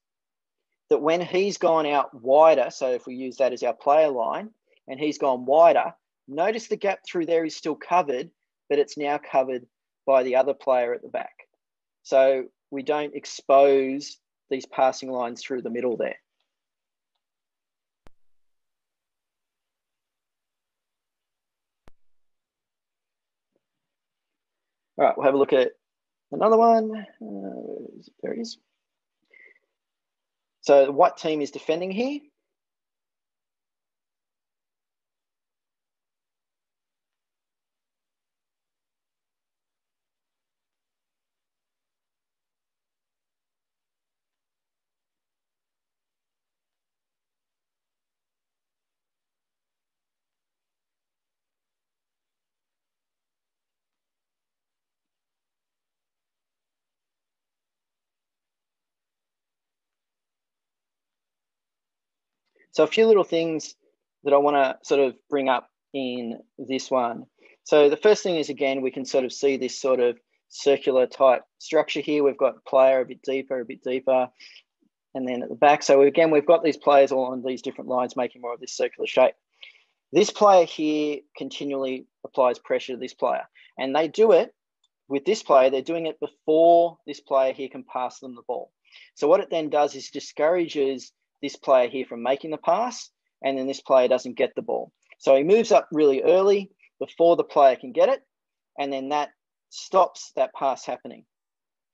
A: that when he's gone out wider, so if we use that as our player line, and he's gone wider, notice the gap through there is still covered, but it's now covered by the other player at the back. So we don't expose these passing lines through the middle there. All right, we'll have a look at another one. Uh, there it is. So what team is defending here? So a few little things that I want to sort of bring up in this one. So the first thing is again, we can sort of see this sort of circular type structure here. We've got player a bit deeper, a bit deeper, and then at the back. So again, we've got these players all on these different lines, making more of this circular shape. This player here continually applies pressure to this player, and they do it with this player. They're doing it before this player here can pass them the ball. So what it then does is discourages this player here from making the pass, and then this player doesn't get the ball. So he moves up really early before the player can get it, and then that stops that pass happening.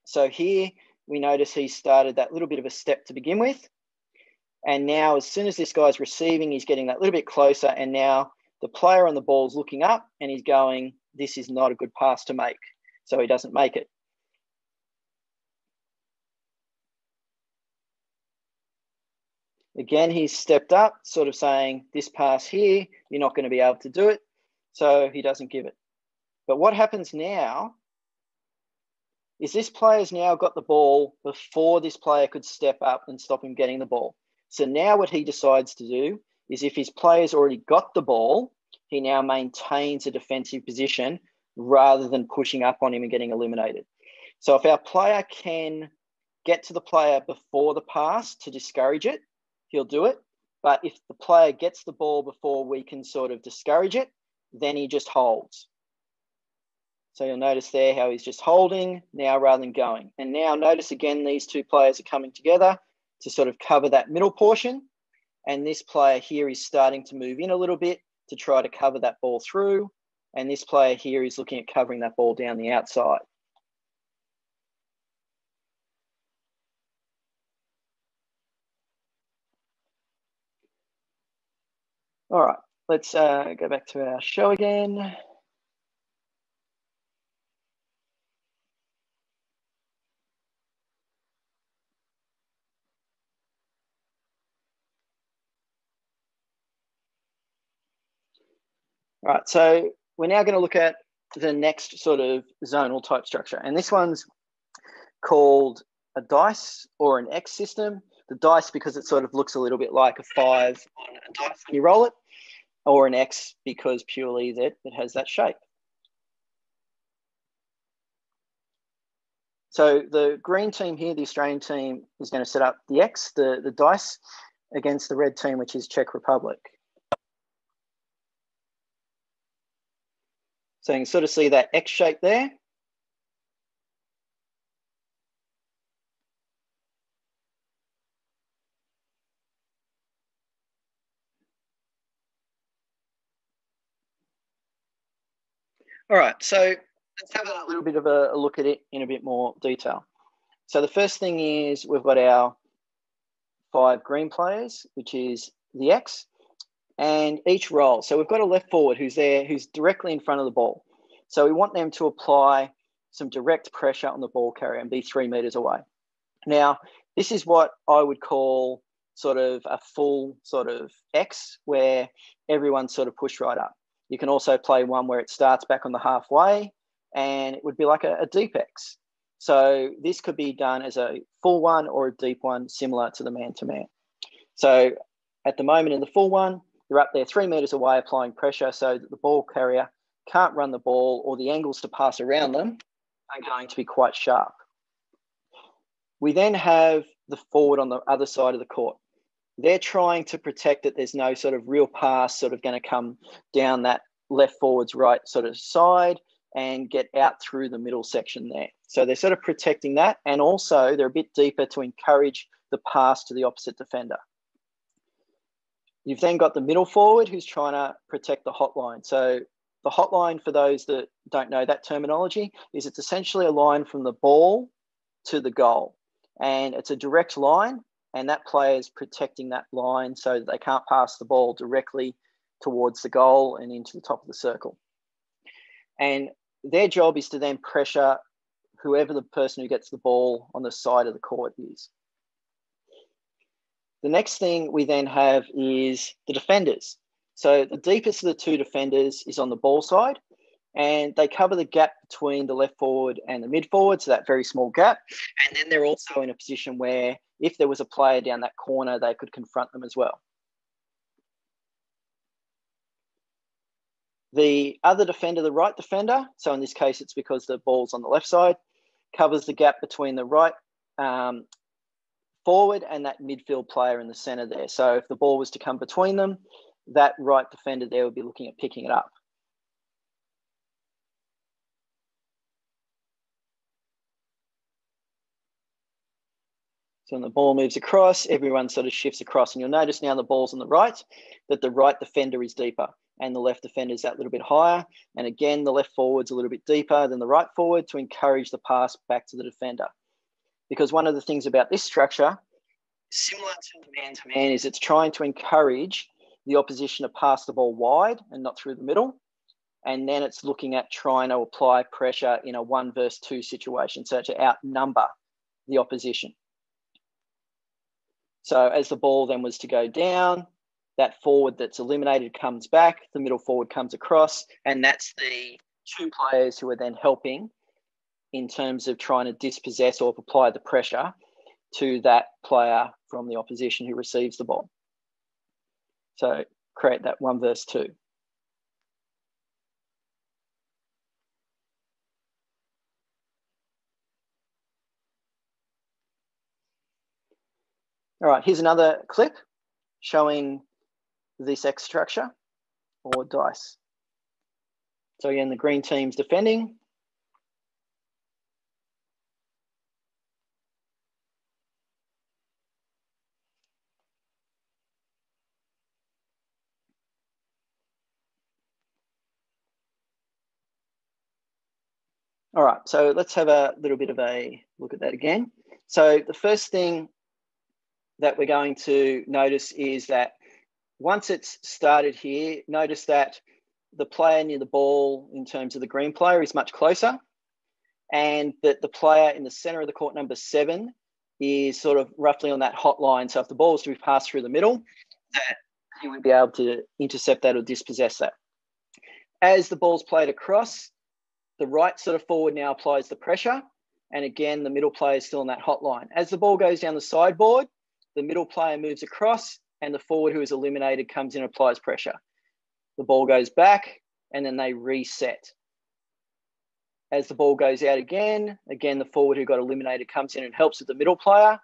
A: So here we notice he started that little bit of a step to begin with. And now, as soon as this guy's receiving, he's getting that little bit closer. And now the player on the ball is looking up and he's going, This is not a good pass to make. So he doesn't make it. Again, he's stepped up, sort of saying, This pass here, you're not going to be able to do it. So he doesn't give it. But what happens now is this player's now got the ball before this player could step up and stop him getting the ball. So now what he decides to do is if his player's already got the ball, he now maintains a defensive position rather than pushing up on him and getting eliminated. So if our player can get to the player before the pass to discourage it, he'll do it. But if the player gets the ball before we can sort of discourage it, then he just holds. So you'll notice there how he's just holding now rather than going. And now notice again, these two players are coming together to sort of cover that middle portion. And this player here is starting to move in a little bit to try to cover that ball through. And this player here is looking at covering that ball down the outside. All right, let's uh, go back to our show again. All right, so we're now going to look at the next sort of zonal type structure. And this one's called a dice or an X system. The dice because it sort of looks a little bit like a five on a dice when you roll it, or an X because purely that it has that shape. So the green team here, the Australian team, is going to set up the X, the, the dice, against the red team, which is Czech Republic. So you can sort of see that X shape there. All right, so let's have a little bit of a, look at it in a bit more detail. So the first thing is we've got our five green players, which is the X and each role. So we've got a left forward who's there, who's directly in front of the ball. So we want them to apply some direct pressure on the ball carrier and be three meters away. Now, this is what I would call sort of a full sort of X where everyone sort of pushed right up. You can also play one where it starts back on the halfway and it would be like a, a deep X. So this could be done as a full one or a deep one, similar to the man to man. So at the moment in the full one, they're up there three meters away applying pressure so that the ball carrier can't run the ball or the angles to pass around them are going to be quite sharp. We then have the forward on the other side of the court. They're trying to protect that there's no sort of real pass sort of going to come down that left forward's right sort of side and get out through the middle section there. So they're sort of protecting that. And also they're a bit deeper to encourage the pass to the opposite defender. You've then got the middle forward who's trying to protect the hotline. So the hotline, for those that don't know that terminology, is it's essentially a line from the ball to the goal. And it's a direct line, and that player is protecting that line so that they can't pass the ball directly towards the goal and into the top of the circle. And their job is to then pressure whoever the person who gets the ball on the side of the court is. The next thing we then have is the defenders. So the deepest of the two defenders is on the ball side, and they cover the gap between the left forward and the mid forward, so that very small gap. And then they're also in a position where if there was a player down that corner, they could confront them as well. The other defender, the right defender, so in this case it's because the ball's on the left side, covers the gap between the right um, forward and that midfield player in the centre there. So if the ball was to come between them, that right defender there would be looking at picking it up. So when the ball moves across, everyone sort of shifts across. And you'll notice now the ball's on the right, that the right defender is deeper and the left defender is that little bit higher. And again, the left forward's a little bit deeper than the right forward to encourage the pass back to the defender. Because one of the things about this structure, similar to man to man, is it's trying to encourage the opposition to pass the ball wide and not through the middle. And then it's looking at trying to apply pressure in a one versus two situation, so to outnumber the opposition. So as the ball then was to go down, that forward that's eliminated comes back, the middle forward comes across, and that's the two players who are then helping in terms of trying to dispossess or apply the pressure to that player from the opposition who receives the ball. So create that one verse two. Right, here's another clip showing this X structure or dice. So again, the green team's defending. All right, so let's have a little bit of a look at that again. So the first thing that we're going to notice is that once it's started here, notice that the player near the ball in terms of the green player is much closer and that the player in the center of the court number seven is sort of roughly on that hot line. So if the ball is to be passed through the middle, that he would be able to intercept that or dispossess that. As the ball's played across, the right sort of forward now applies the pressure. And again, the middle player is still on that hot line. As the ball goes down the sideboard, the middle player moves across and the forward who is eliminated comes in and applies pressure. The ball goes back and then they reset. As the ball goes out again, again, the forward who got eliminated comes in and helps with the middle player.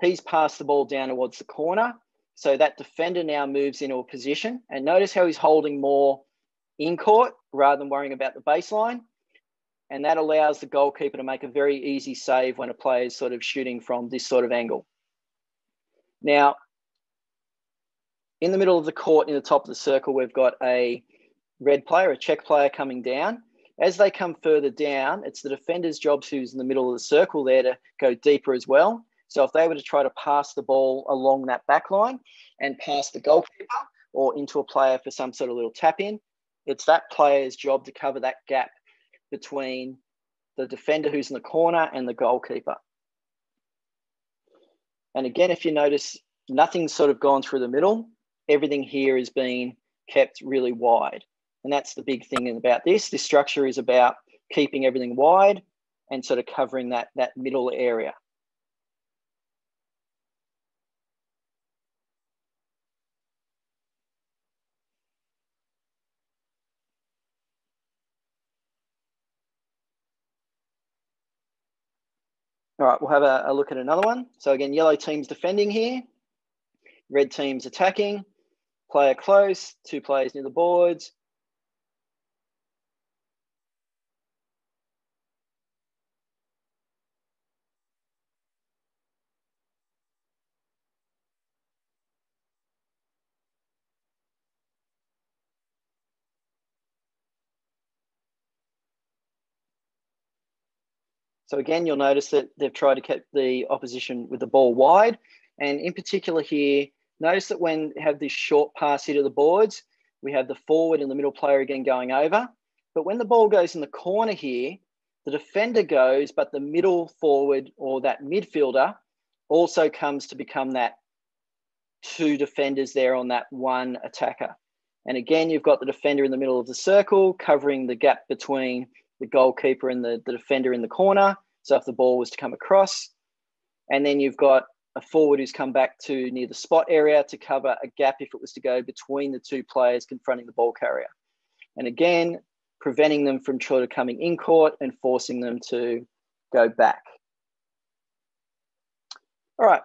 A: He's passed the ball down towards the corner. So that defender now moves into a position. And notice how he's holding more in court rather than worrying about the baseline. And that allows the goalkeeper to make a very easy save when a player is sort of shooting from this sort of angle. Now, in the middle of the court, in the top of the circle, we've got a red player, a Czech player coming down. As they come further down, it's the defender's job who's in the middle of the circle there to go deeper as well. So if they were to try to pass the ball along that back line and pass the goalkeeper or into a player for some sort of little tap in, it's that player's job to cover that gap between the defender who's in the corner and the goalkeeper. And again, if you notice, nothing's sort of gone through the middle. Everything here is being kept really wide. And that's the big thing about this. This structure is about keeping everything wide and sort of covering that, that middle area. All right, we'll have a, a, look at another one. So again, yellow team's defending here, red team's attacking, player close, two players near the boards, So again, you'll notice that they've tried to keep the opposition with the ball wide. And in particular here, notice that when have this short pass here to the boards, we have the forward and the middle player again going over. But when the ball goes in the corner here, the defender goes, but the middle forward or that midfielder also comes to become that two defenders there on that one attacker. And again, you've got the defender in the middle of the circle covering the gap between the goalkeeper and the, the defender in the corner. So if the ball was to come across, and then you've got a forward who's come back to near the spot area to cover a gap if it was to go between the two players confronting the ball carrier. And again, preventing them from sort of coming in court and forcing them to go back. All right,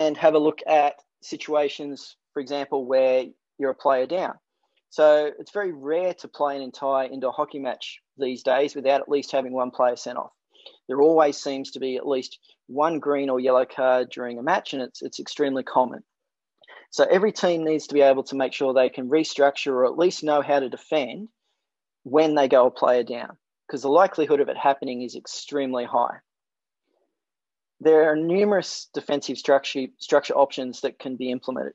A: and have a look at situations, for example, where you're a player down. So it's very rare to play an entire indoor hockey match these days without at least having one player sent off. There always seems to be at least one green or yellow card during a match, and it's, it's extremely common. So every team needs to be able to make sure they can restructure or at least know how to defend when they go a player down, because the likelihood of it happening is extremely high. There are numerous defensive structure, structure options that can be implemented.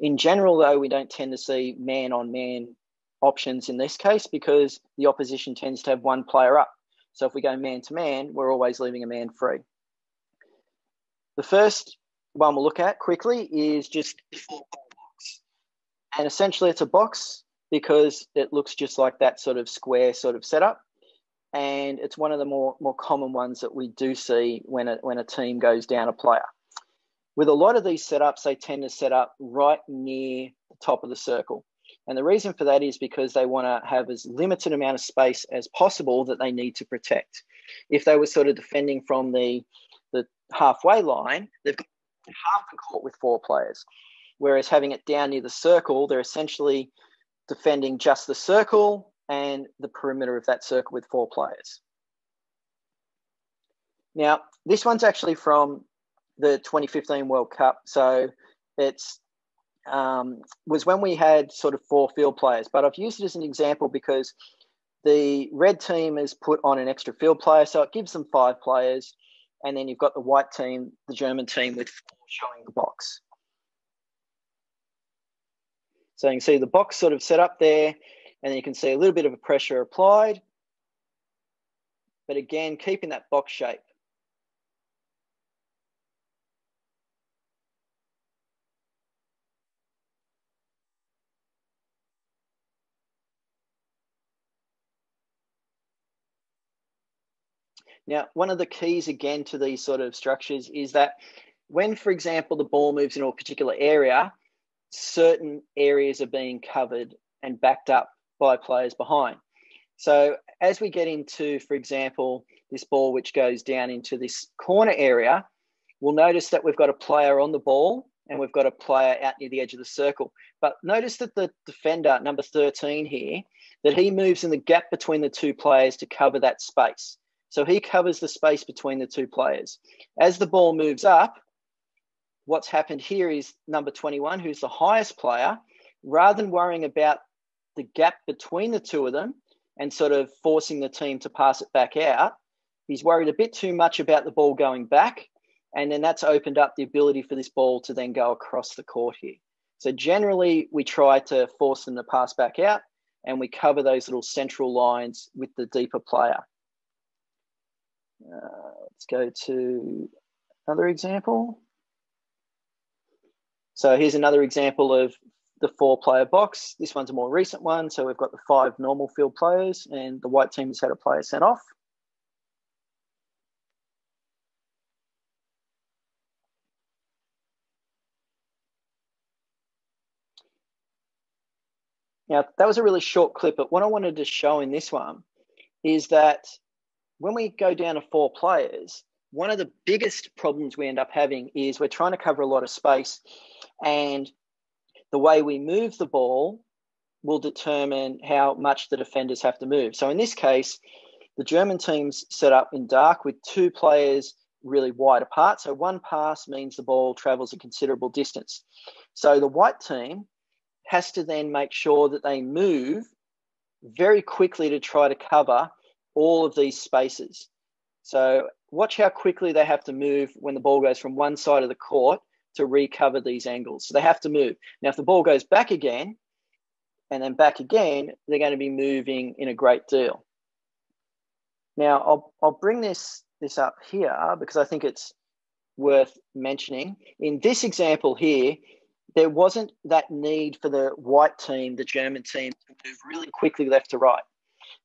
A: In general, though, we don't tend to see man on man options in this case because the opposition tends to have one player up. So if we go man to man, we're always leaving a man free. The first one we'll look at quickly is just. And essentially it's a box because it looks just like that sort of square sort of setup. And it's one of the more, more common ones that we do see when a, when a team goes down a player. With a lot of these setups, they tend to set up right near the top of the circle. And the reason for that is because they want to have as limited amount of space as possible that they need to protect. If they were sort of defending from the, the halfway line, they've got half the court with four players. Whereas having it down near the circle, they're essentially defending just the circle and the perimeter of that circle with four players. Now, this one's actually from the 2015 World Cup. So it's um, was when we had sort of four field players. But I've used it as an example because the red team has put on an extra field player, so it gives them five players. And then you've got the white team, the German team, with four showing the box. So you can see the box sort of set up there, and you can see a little bit of a pressure applied. But again, keeping that box shape. Now, one of the keys again to these sort of structures is that when, for example, the ball moves into a particular area, certain areas are being covered and backed up by players behind. So as we get into, for example, this ball which goes down into this corner area, we'll notice that we've got a player on the ball and we've got a player out near the edge of the circle. But notice that the defender, number 13 here, that he moves in the gap between the two players to cover that space. So he covers the space between the two players. As the ball moves up, what's happened here is number 21, who's the highest player, rather than worrying about the gap between the two of them and sort of forcing the team to pass it back out, he's worried a bit too much about the ball going back. And then that's opened up the ability for this ball to then go across the court here. So generally, we try to force them to pass back out and we cover those little central lines with the deeper player. Uh, let's go to another example. So here's another example of the four player box. This one's a more recent one. So we've got the five normal field players and the white team has had a player sent off. Now, that was a really short clip, but what I wanted to show in this one is that when we go down to four players, one of the biggest problems we end up having is we're trying to cover a lot of space, and the way we move the ball will determine how much the defenders have to move. So in this case, the German team's set up in dark with two players really wide apart. So one pass means the ball travels a considerable distance. So the white team has to then make sure that they move very quickly to try to cover all of these spaces. So watch how quickly they have to move when the ball goes from one side of the court to recover these angles. So they have to move. Now, if the ball goes back again and then back again, they're going to be moving in a great deal. Now, I'll, I'll bring this, this up here because I think it's worth mentioning. In this example here, there wasn't that need for the white team, the German team, to move really quickly left to right.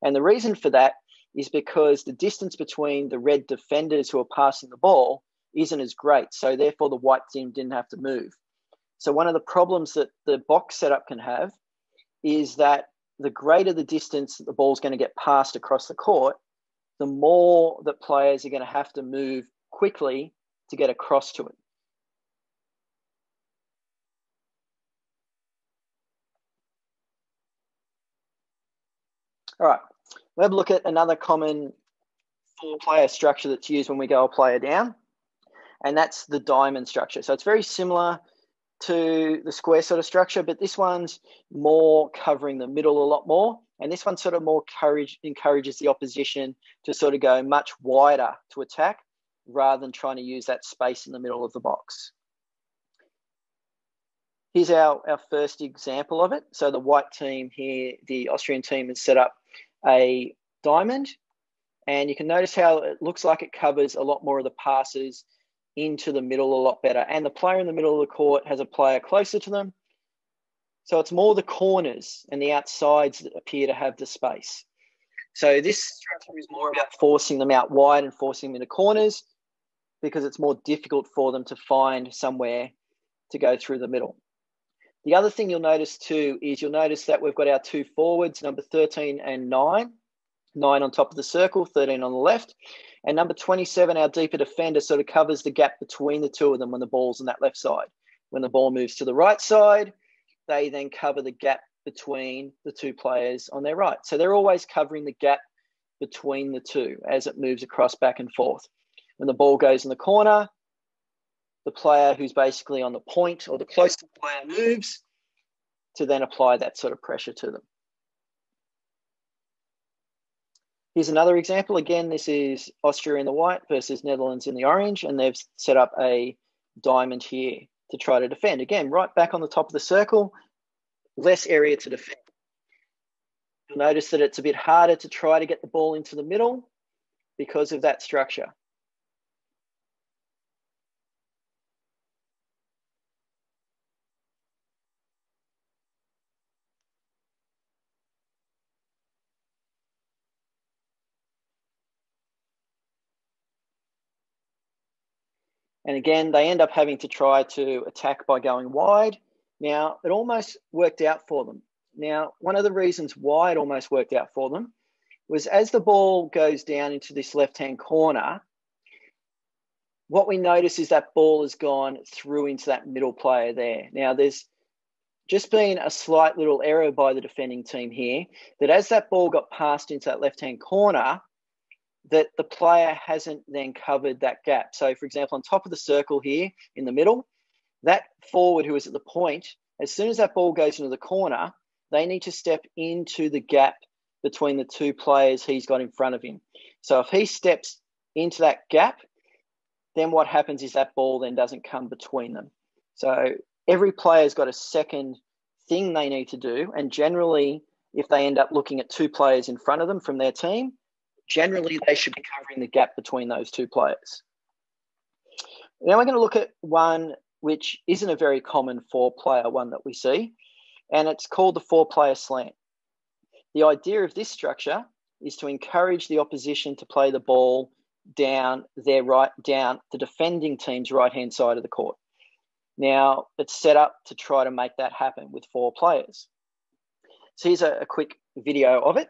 A: And the reason for that is because the distance between the red defenders who are passing the ball isn't as great. So therefore, the white team didn't have to move. So one of the problems that the box setup can have is that the greater the distance that the ball's going to get passed across the court, the more that players are going to have to move quickly to get across to it. All right, we'll have a look at another common four player structure that's used when we go a player down, and that's the diamond structure. So it's very similar to the square sort of structure, but this one's more covering the middle a lot more. And this one sort of more courage, encourages the opposition to sort of go much wider to attack rather than trying to use that space in the middle of the box. Here's our, our first example of it. So the white team here, the Austrian team has set up a diamond and you can notice how it looks like it covers a lot more of the passes into the middle a lot better. And the player in the middle of the court has a player closer to them. So it's more the corners and the outsides that appear to have the space. So this structure is more about forcing them out wide and forcing them into corners because it's more difficult for them to find somewhere to go through the middle. The other thing you'll notice too is you'll notice that we've got our two forwards, number 13 and 9. 9 on top of the circle, 13 on the left. And number 27, our deeper defender, sort of covers the gap between the two of them when the ball's on that left side. When the ball moves to the right side, they then cover the gap between the two players on their right. So they're always covering the gap between the two as it moves across back and forth. When the ball goes in the corner, the player who's basically on the point or the closest player moves to then apply that sort of pressure to them. Here's another example. Again, this is Austria in the white versus Netherlands in the orange, and they've set up a diamond here to try to defend. Again, right back on the top of the circle, less area to defend. You'll notice that it's a bit harder to try to get the ball into the middle because of that structure. And again, they end up having to try to attack by going wide. Now, it almost worked out for them. Now, one of the reasons why it almost worked out for them was as the ball goes down into this left hand corner, what we notice is that ball has gone through into that middle player there. Now, there's just been a slight little error by the defending team here that as that ball got passed into that left hand corner, that the player hasn't then covered that gap. So, for example, on top of the circle here in the middle, that forward who is at the point, as soon as that ball goes into the corner, they need to step into the gap between the two players he's got in front of him. So, if he steps into that gap, then what happens is that ball then doesn't come between them. So, every player's got a second thing they need to do. And generally, if they end up looking at two players in front of them from their team, generally they should be covering the gap between those two players. Now we're going to look at one which isn't a very common four player one that we see, and it's called the four player slant. The idea of this structure is to encourage the opposition to play the ball down their right down the defending team's right hand side of the court. Now it's set up to try to make that happen with four players. So here's a, a quick video of it.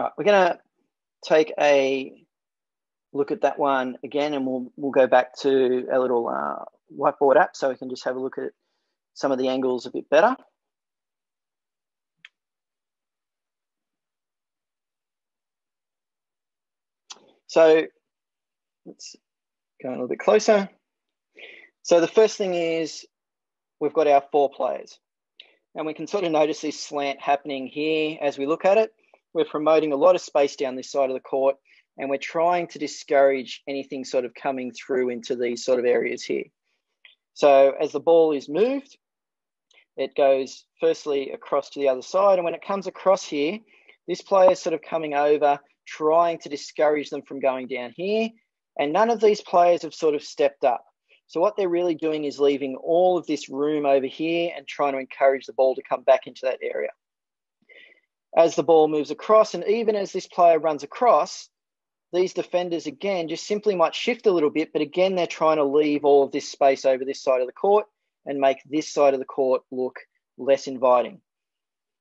A: All right, we're going to take a look at that one again, and we'll we'll go back to our little uh, whiteboard app so we can just have a look at some of the angles a bit better. So let's go a little bit closer. So the first thing is we've got our four players. And we can sort of notice this slant happening here as we look at it. We're promoting a lot of space down this side of the court, and we're trying to discourage anything sort of coming through into these sort of areas here. So as the ball is moved, it goes firstly across to the other side. And when it comes across here, this player is sort of coming over, trying to discourage them from going down here. And none of these players have sort of stepped up. So what they're really doing is leaving all of this room over here and trying to encourage the ball to come back into that area. As the ball moves across, and even as this player runs across, these defenders again just simply might shift a little bit, but again, they're trying to leave all of this space over this side of the court and make this side of the court look less inviting.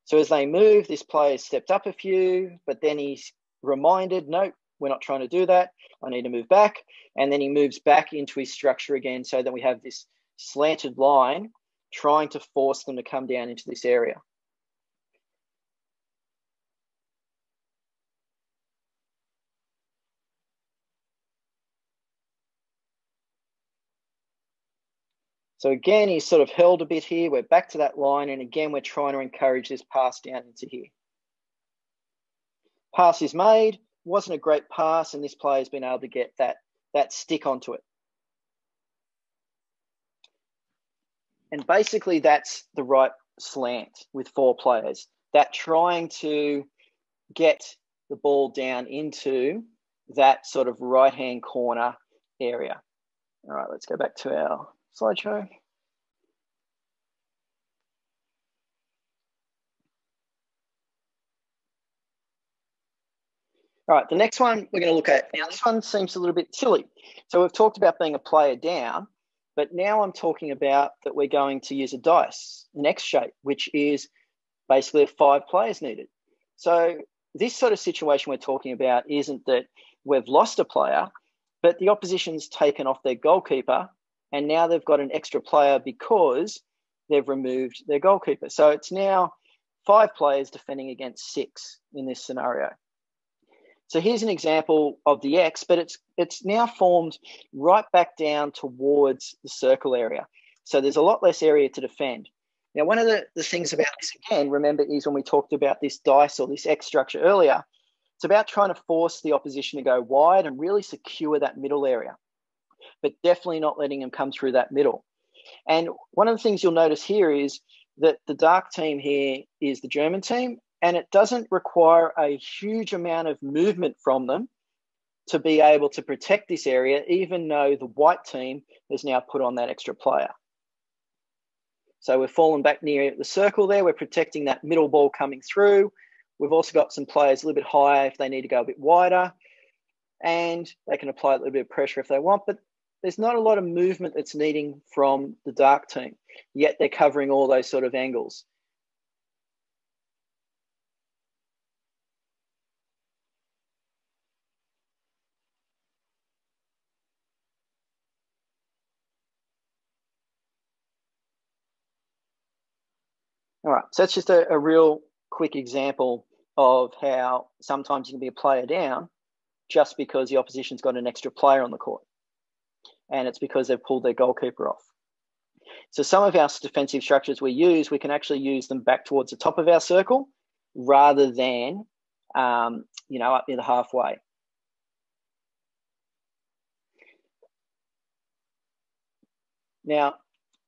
A: So as they move, this player stepped up a few, but then he's reminded, no, we're not trying to do that. I need to move back. And then he moves back into his structure again so that we have this slanted line trying to force them to come down into this area. So again, he's sort of held a bit here. We're back to that line. And again, we're trying to encourage this pass down into here. Pass is made. Wasn't a great pass, and this player's been able to get that, that stick onto it. And basically, that's the right slant with four players. That trying to get the ball down into that sort of right hand corner area. All right, let's go back to our slideshow. All right, the next one we're going to look at now. This one seems a little bit silly. So we've talked about being a player down, but now I'm talking about that we're going to use a dice, X shape, which is basically five players needed. So this sort of situation we're talking about isn't that we've lost a player, but the opposition's taken off their goalkeeper and now they've got an extra player because they've removed their goalkeeper. So it's now five players defending against six in this scenario. So here's an example of the X, but it's it's now formed right back down towards the circle area. So there's a lot less area to defend. Now, one of the, the things about this again, remember, is when we talked about this dice or this X structure earlier, it's about trying to force the opposition to go wide and really secure that middle area but definitely not letting them come through that middle. And one of the things you'll notice here is that the dark team here is the German team, and it doesn't require a huge amount of movement from them to be able to protect this area, even though the white team has now put on that extra player. So we're falling back near the circle there. We're protecting that middle ball coming through. We've also got some players a little bit higher if they need to go a bit wider. And they can apply a little bit of pressure if they want. But there's not a lot of movement that's needing from the dark team, yet they're covering all those sort of angles. All right, so that's just a, a real quick example of how sometimes you can be a player down just because the opposition's got an extra player on the court and it's because they've pulled their goalkeeper off. So some of our defensive structures we use, we can actually use them back towards the top of our circle rather than, um, you know, up near the halfway. Now,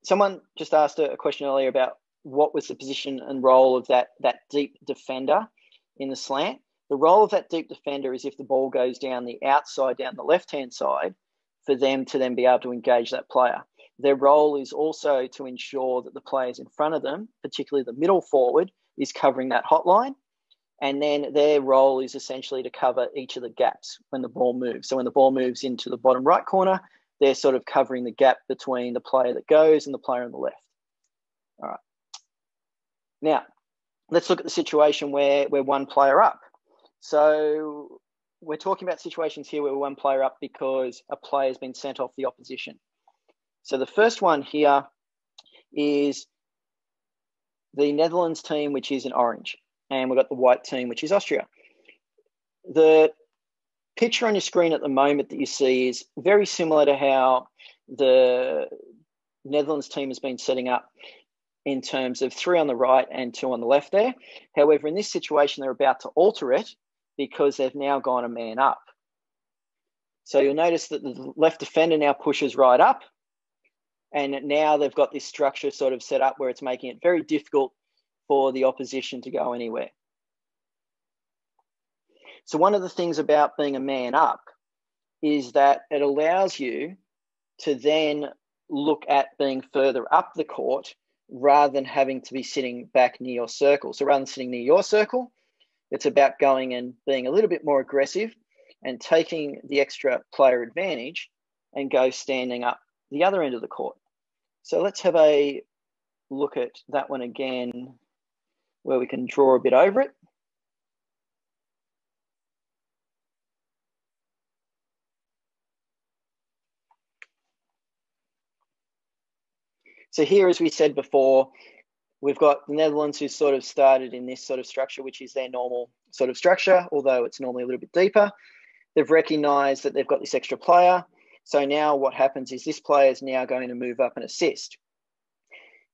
A: someone just asked a question earlier about what was the position and role of that, that deep defender in the slant. The role of that deep defender is if the ball goes down the outside, down the left hand side, for them to then be able to engage that player. Their role is also to ensure that the players in front of them, particularly the middle forward, is covering that hotline. And then their role is essentially to cover each of the gaps when the ball moves. So when the ball moves into the bottom right corner, they're sort of covering the gap between the player that goes and the player on the left. All right. Now, let's look at the situation where we're one player up. So we're talking about situations here where one player up because a player has been sent off the opposition. So the first one here is the Netherlands team, which is in orange, and we've got the white team, which is Austria. The picture on your screen at the moment that you see is very similar to how the Netherlands team has been setting up in terms of three on the right and two on the left there. However, in this situation, they're about to alter it because they've now gone a man up. So you'll notice that the left defender now pushes right up. And now they've got this structure sort of set up where it's making it very difficult for the opposition to go anywhere. So, one of the things about being a man up is that it allows you to then look at being further up the court rather than having to be sitting back near your circle. So, rather than sitting near your circle, it's about going and being a little bit more aggressive and taking the extra player advantage and go standing up the other end of the court. So let's have a look at that one again where we can draw a bit over it. So here, as we said before, we've got the Netherlands who sort of started in this sort of structure, which is their normal sort of structure, although it's normally a little bit deeper. They've recognized that they've got this extra player. So now what happens is this player is now going to move up and assist.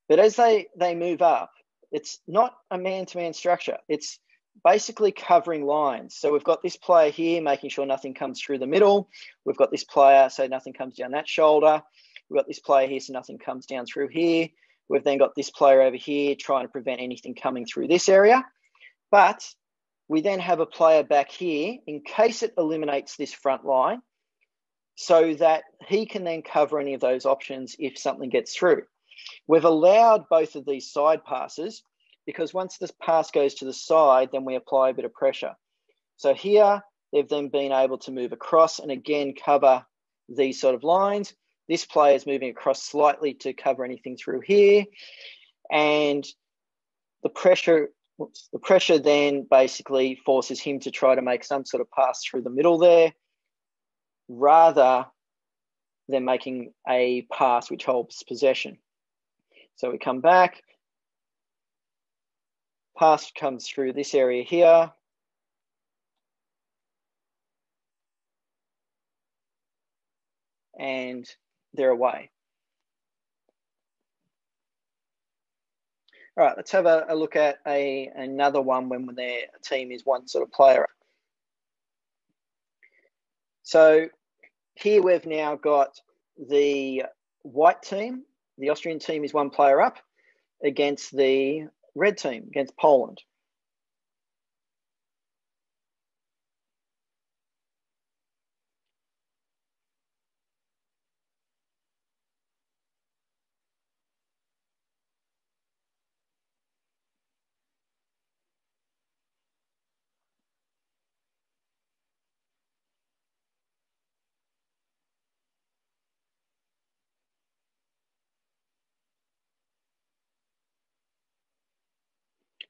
A: But as they, they move up, it's not a man to man structure. It's basically covering lines. So we've got this player here making sure nothing comes through the middle. We've got this player so nothing comes down that shoulder. We've got this player here so nothing comes down through here. We've then got this player over here trying to prevent anything coming through this area. But we then have a player back here in case it eliminates this front line so that he can then cover any of those options if something gets through. We've allowed both of these side passes because once this pass goes to the side, then we apply a bit of pressure. So here, they've then been able to move across and again cover these sort of lines. This player is moving across slightly to cover anything through here. And the pressure, the pressure then basically forces him to try to make some sort of pass through the middle there rather than making a pass which holds possession. So we come back, pass comes through this area here. And they're away. All right, let's have a, a look at a another one when their team is one sort of player. So here we've now got the white team. The Austrian team is one player up against the red team, against Poland.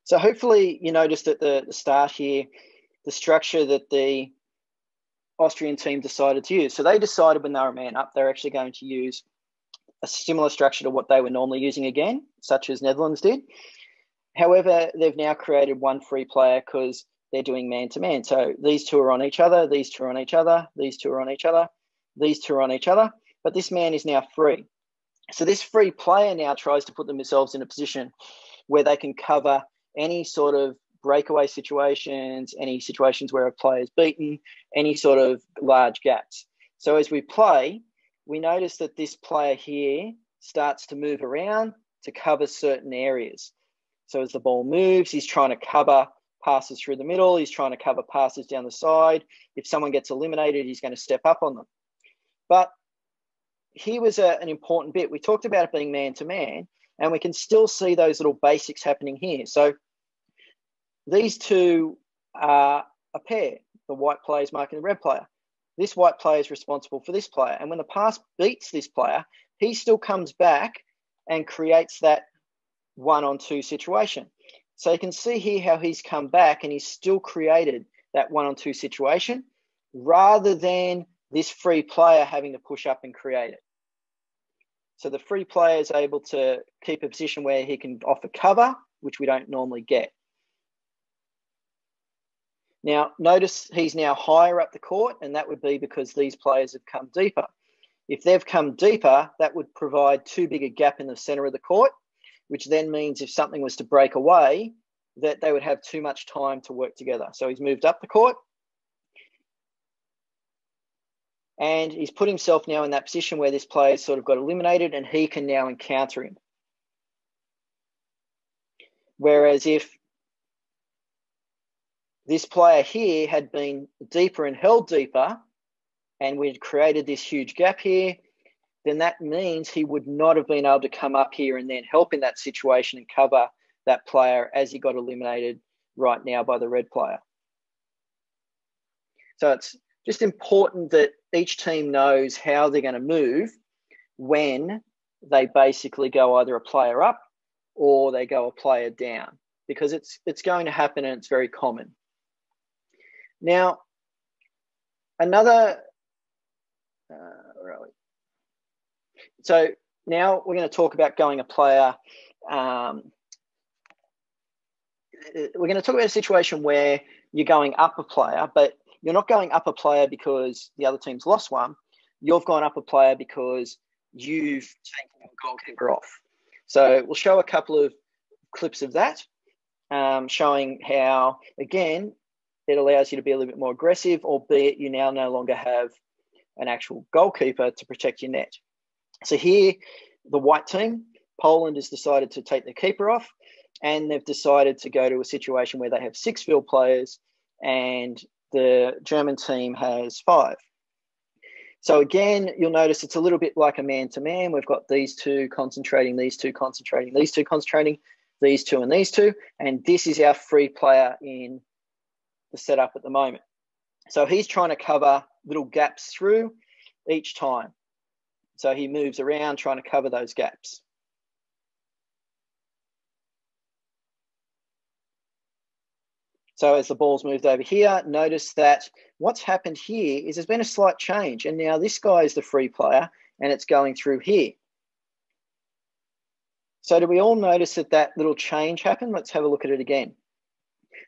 A: So hopefully you noticed at the, the start here the structure that the Austrian team decided to use. So they decided when they were man up, they're actually going to use a similar structure to what they were normally using again, such as Netherlands did. However, they've now created one free player because they're doing man to man. So these two are on each other, these two are on each other, these two are on each other, these two are on each other, but this man is now free. So this free player now tries to put themselves in a position where they can cover any sort of breakaway situations, any situations where a player is beaten, any sort of large gaps. So as we play, we notice that this player here starts to move around to cover certain areas. So as the ball moves, he's trying to cover passes through the middle, he's trying to cover passes down the side. If someone gets eliminated, he's going to step up on them. But here was a, an important bit. We talked about it being man to man, and we can still see those little basics happening here. So these two are a pair. The white player is marking the red player. This white player is responsible for this player. And when the pass beats this player, he still comes back and creates that one on two situation. So you can see here how he's come back and he's still created that one on two situation rather than this free player having to push up and create it. So the free player is able to keep a position where he can offer cover, which we don't normally get. Now, notice he's now higher up the court, and that would be because these players have come deeper. If they've come deeper, that would provide too big a gap in the center of the court, which then means if something was to break away, that they would have too much time to work together. So he's moved up the court. And he's put himself now in that position where this player's sort of got eliminated and he can now encounter him. Whereas if this player here had been deeper and held deeper, and we'd created this huge gap here, then that means he would not have been able to come up here and then help in that situation and cover that player as he got eliminated right now by the red player. So it's just important that each team knows how they're going to move when they basically go either a player up or they go a player down because it's it's going to happen and it's very common. Now, another, uh, So now we're going to talk about going a player. Um, we're going to talk about a situation where you're going up a player, but you're not going up a player because the other team's lost one. You've gone up a player because you've taken your goalkeeper off. So we'll show a couple of clips of that, um, showing how, again, it allows you to be a little bit more aggressive, albeit you now no longer have an actual goalkeeper to protect your net. So here, the white team, Poland has decided to take their keeper off, and they've decided to go to a situation where they have six field players, and the German team has five. So again, you'll notice it's a little bit like a man to man. We've got these two concentrating, these two concentrating, these two concentrating, these two and these two. And this is our free player in the setup at the moment. So he's trying to cover little gaps through each time. So he moves around trying to cover those gaps. So as the ball's moved over here, notice that what's happened here is there's been a slight change. And now this guy is the free player and it's going through here. So do we all notice that that little change happened? Let's have a look at it again.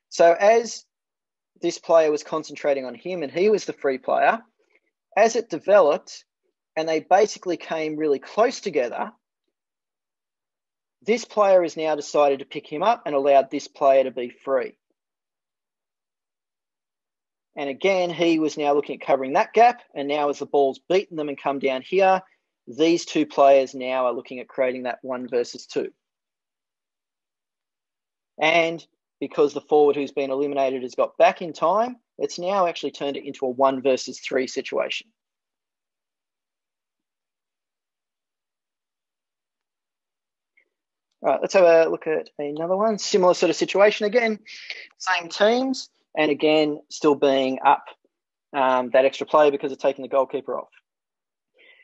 A: So as this player was concentrating on him and he was the free player. As it developed and they basically came really close together, this player has now decided to pick him up and allowed this player to be free. And again, he was now looking at covering that gap. And now, as the ball's beaten them and come down here, these two players now are looking at creating that one versus two. And because the forward who's been eliminated has got back in time, it's now actually turned it into a one versus three situation. All right, let's have a look at another one. Similar sort of situation again, same teams, and again, still being up um, that extra player because of taking the goalkeeper off.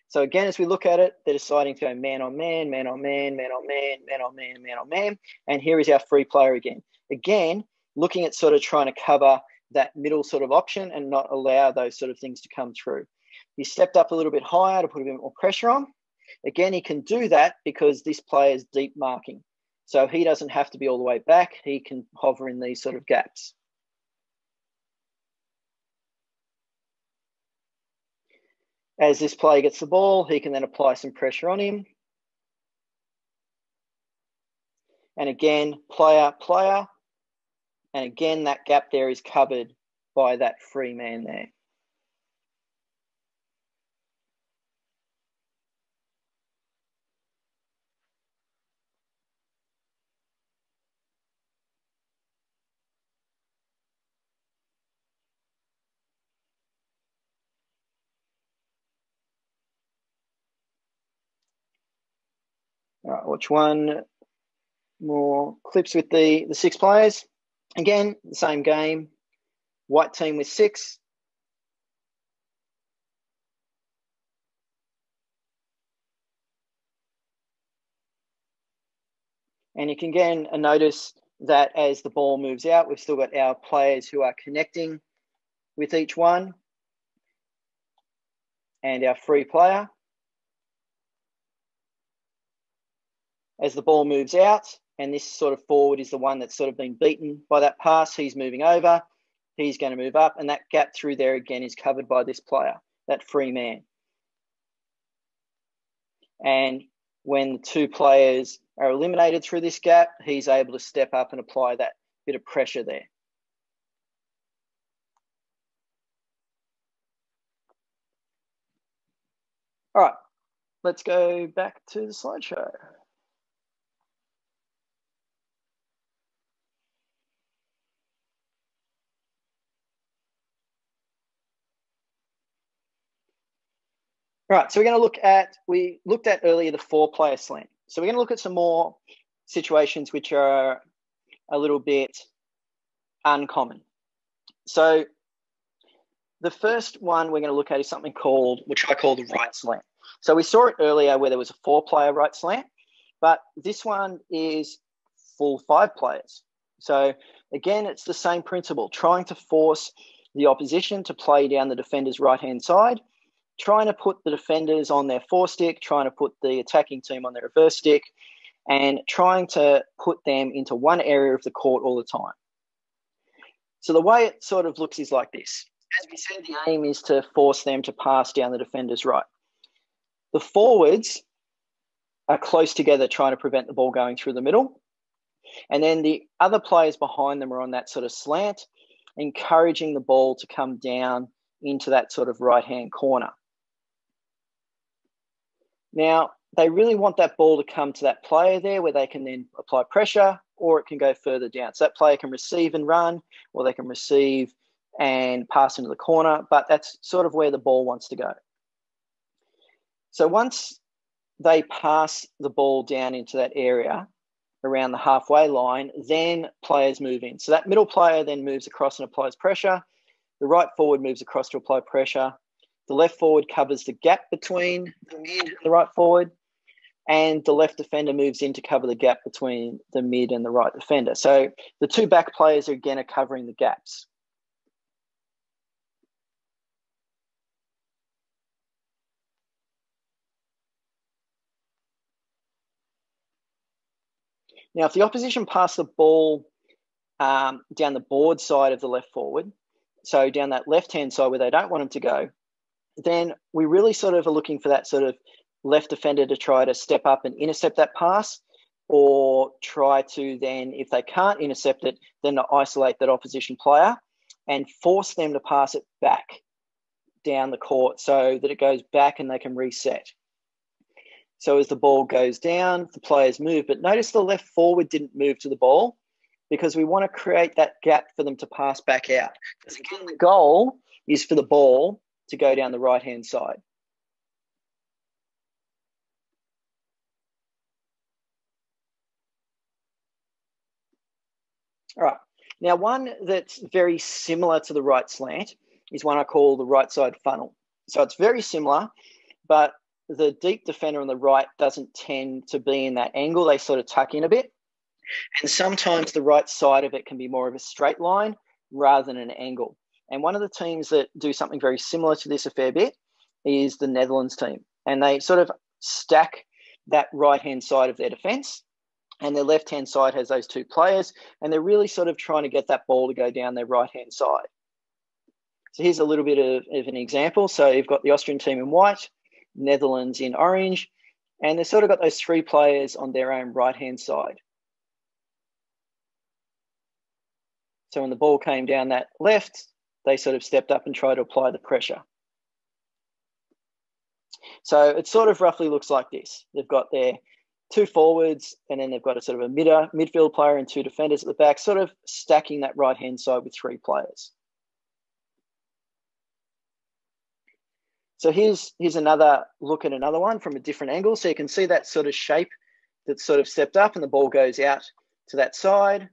A: So again, as we look at it, they're deciding to go man on man, man on man, man on man, man on man, man on man. And here is our free player again. Again, looking at sort of trying to cover that middle sort of option and not allow those sort of things to come through. He stepped up a little bit higher to put a bit more pressure on. Again, he can do that because this player is deep marking. So he doesn't have to be all the way back. He can hover in these sort of gaps. As this player gets the ball, he can then apply some pressure on him. And again, player, player. And again, that gap there is covered by that free man there. Watch one more clips with the, the six players. Again, the same game. White team with six. And you can again notice that as the ball moves out, we've still got our players who are connecting with each one and our free player. As the ball moves out, and this sort of forward is the one that's sort of been beaten by that pass, he's moving over, he's going to move up, and that gap through there again is covered by this player, that free man. And when the two players are eliminated through this gap, he's able to step up and apply that bit of pressure there. All right, let's go back to the slideshow. Right, so we're going to look at, we looked at earlier the four player slant. So we're going to look at some more situations which are a little bit uncommon. So the first one we're going to look at is something called, which I call the right slant. So we saw it earlier where there was a four player right slant, but this one is full five players. So again, it's the same principle, trying to force the opposition to play down the defender's right hand side trying to put the defenders on their forestick, trying to put the attacking team on their reverse stick, and trying to put them into one area of the court all the time. So the way it sort of looks is like this. As we said, the aim is to force them to pass down the defender's right. The forwards are close together trying to prevent the ball going through the middle. And then the other players behind them are on that sort of slant, encouraging the ball to come down into that sort of right hand corner. Now, they really want that ball to come to that player there where they can then apply pressure or it can go further down. So that player can receive and run, or they can receive and pass into the corner, but that's sort of where the ball wants to go. So once they pass the ball down into that area around the halfway line, then players move in. So that middle player then moves across and applies pressure. The right forward moves across to apply pressure. The left forward covers the gap between the mid and the right forward. And the left defender moves in to cover the gap between the mid and the right defender. So the two back players are again are covering the gaps. Now, if the opposition pass the ball um, down the board side of the left forward, so down that left hand side where they don't want him to go, then we really sort of are looking for that sort of left defender to try to step up and intercept that pass or try to then, if they can't intercept it, then to isolate that opposition player and force them to pass it back down the court so that it goes back and they can reset. So as the ball goes down, the players move. But notice the left forward didn't move to the ball because we want to create that gap for them to pass back out. Because again, the goal is for the ball to go down the right hand side. All right. Now, one that's very similar to the right slant is one I call the right side funnel. So it's very similar, but the deep defender on the right doesn't tend to be in that angle. They sort of tuck in a bit. And sometimes the right side of it can be more of a straight line rather than an angle. And one of the teams that do something very similar to this a fair bit is the Netherlands team. And they sort of stack that right hand side of their defense. And their left hand side has those two players. And they're really sort of trying to get that ball to go down their right hand side. So here's a little bit of, of an example. So you've got the Austrian team in white, Netherlands in orange, and they've sort of got those three players on their own right hand side. So when the ball came down that left, they sort of stepped up and tried to apply the pressure. So it sort of roughly looks like this. They've got their two forwards, and then they've got a sort of a mid midfield player and two defenders at the back, sort of stacking that right hand side with three players. So here's here's another look at another one from a different angle. So you can see that sort of shape that's sort of stepped up, and the ball goes out to that side.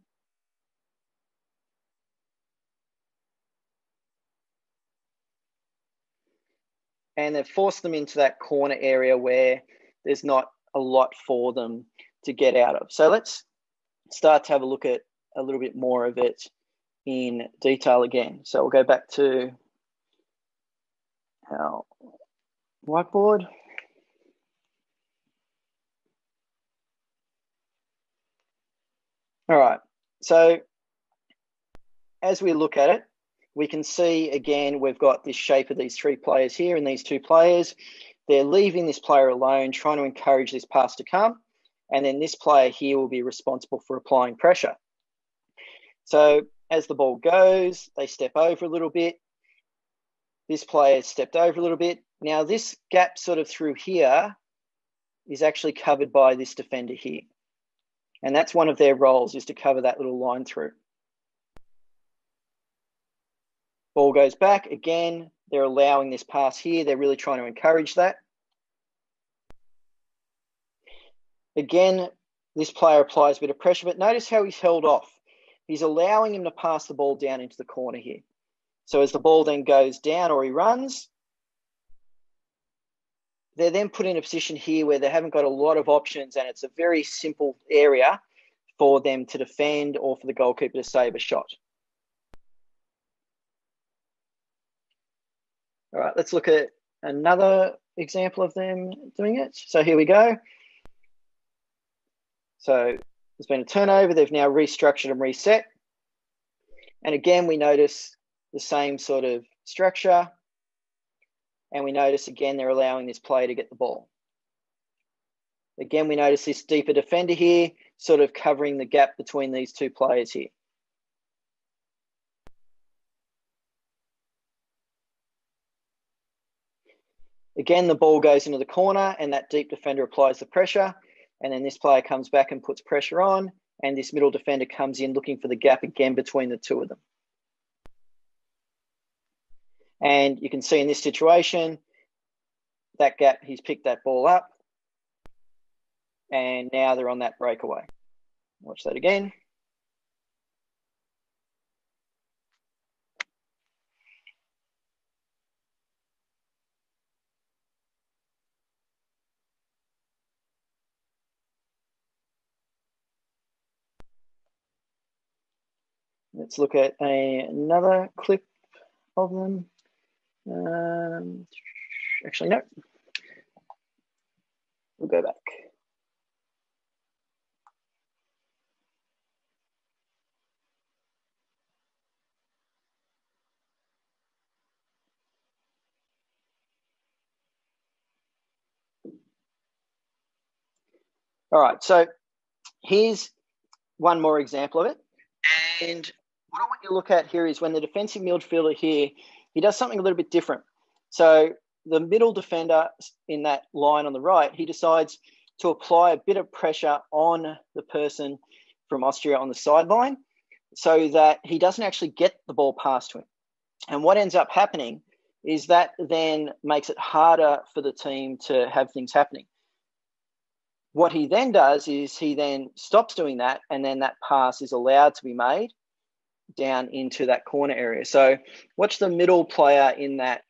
A: And they've forced them into that corner area where there's not a lot for them to get out of. So let's start to have a look at a little bit more of it in detail again. So we'll go back to our whiteboard. All right. So as we look at it, we can see again, we've got this shape of these three players here and these two players. They're leaving this player alone, trying to encourage this pass to come. And then this player here will be responsible for applying pressure. So as the ball goes, they step over a little bit. This player stepped over a little bit. Now, this gap sort of through here is actually covered by this defender here. And that's one of their roles is to cover that little line through. Ball goes back. Again, they're allowing this pass here. They're really trying to encourage that. Again, this player applies a bit of pressure, but notice how he's held off. He's allowing him to pass the ball down into the corner here. So as the ball then goes down or he runs, they're then put in a position here where they haven't got a lot of options and it's a very simple area for them to defend or for the goalkeeper to save a shot. All right, let's look at another example of them doing it. So here we go. So there's been a turnover. They've now restructured and reset. And again, we notice the same sort of structure. And we notice again, they're allowing this player to get the ball. Again, we notice this deeper defender here, sort of covering the gap between these two players here. Again, the ball goes into the corner and that deep defender applies the pressure. And then this player comes back and puts pressure on. And this middle defender comes in looking for the gap again between the two of them. And you can see in this situation, that gap, he's picked that ball up. And now they're on that breakaway. Watch that again. Let's look at a, another clip of them. Um, actually, no. We'll go back. All right, so here's one more example of it. And what I want you to look at here is when the defensive midfielder here, he does something a little bit different. So the middle defender in that line on the right, he decides to apply a bit of pressure on the person from Austria on the sideline so that he doesn't actually get the ball past to him. And what ends up happening is that then makes it harder for the team to have things happening. What he then does is he then stops doing that, and then that pass is allowed to be made down into that corner area. So watch the middle player in that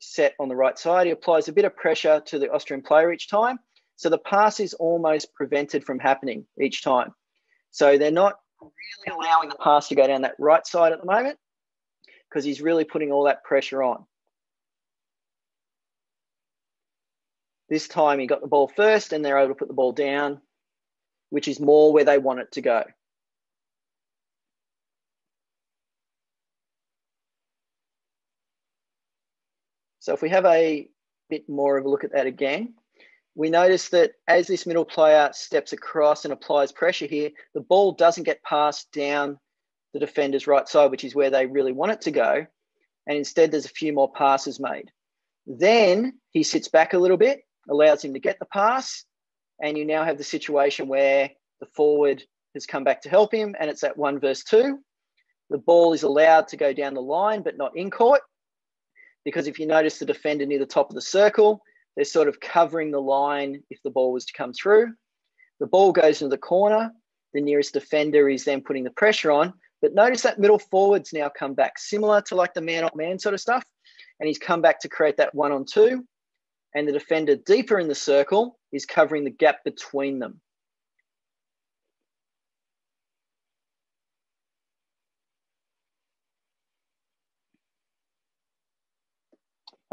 A: set on the right side. He applies a bit of pressure to the Austrian player each time. So the pass is almost prevented from happening each time. So they're not really allowing the pass to go down that right side at the moment because he's really putting all that pressure on. This time he got the ball first and they're able to put the ball down, which is more where they want it to go. So if we have a bit more of a look at that again, we notice that as this middle player steps across and applies pressure here, the ball doesn't get passed down the defender's right side, which is where they really want it to go. And instead, there's a few more passes made. Then he sits back a little bit, allows him to get the pass, and you now have the situation where the forward has come back to help him, and it's at one versus two. The ball is allowed to go down the line, but not in court because if you notice the defender near the top of the circle, they're sort of covering the line if the ball was to come through. The ball goes into the corner. The nearest defender is then putting the pressure on. But notice that middle forward's now come back, similar to like the man on man sort of stuff. And he's come back to create that one on two. And the defender deeper in the circle is covering the gap between them.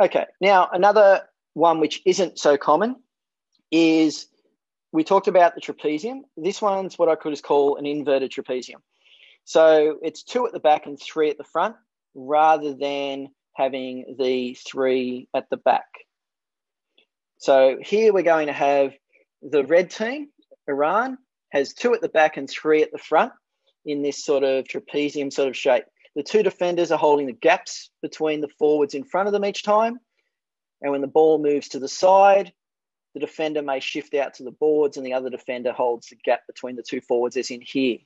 A: Okay, now another one which isn't so common is we talked about the trapezium. This one's what I could just call an inverted trapezium. So it's two at the back and three at the front rather than having the three at the back. So here we're going to have the red team, Iran, has two at the back and three at the front in this sort of trapezium sort of shape. The two defenders are holding the gaps between the forwards in front of them each time. And when the ball moves to the side, the defender may shift out to the boards and the other defender holds the gap between the two forwards as in here.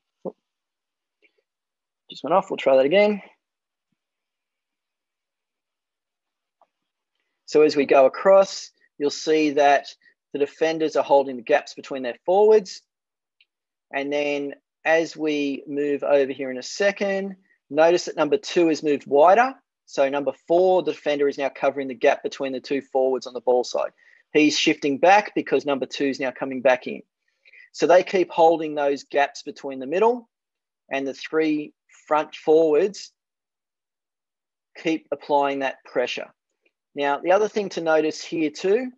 A: Just went off, we'll try that again. So as we go across, you'll see that the defenders are holding the gaps between their forwards. And then as we move over here in a second, notice that number two has moved wider. So number four, the defender is now covering the gap between the two forwards on the ball side. He's shifting back because number two is now coming back in. So they keep holding those gaps between the middle and the three front forwards keep applying that pressure. Now, the other thing to notice here too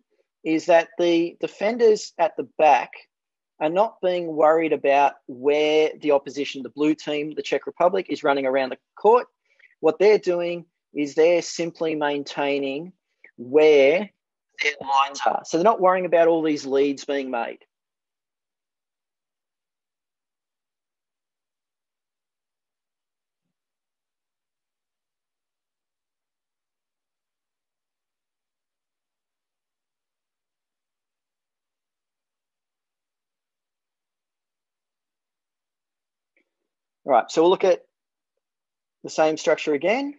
A: is that the defenders at the back are not being worried about where the opposition, the blue team, the Czech Republic, is running around the court. What they're doing is they're simply maintaining where their lines are. So they're not worrying about all these leads being made. All right, so we'll look at the same structure again.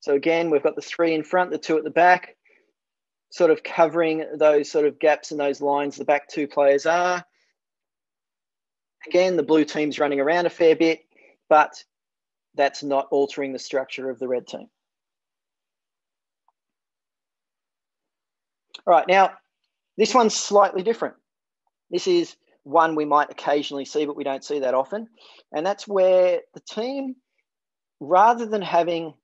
A: So again, we've got the three in front, the two at the back, sort of covering those sort of gaps and those lines the back two players are. Again, the blue team's running around a fair bit, but that's not altering the structure of the red team. All right, now this one's slightly different. This is one we might occasionally see, but we don't see that often. And that's where the team, rather than having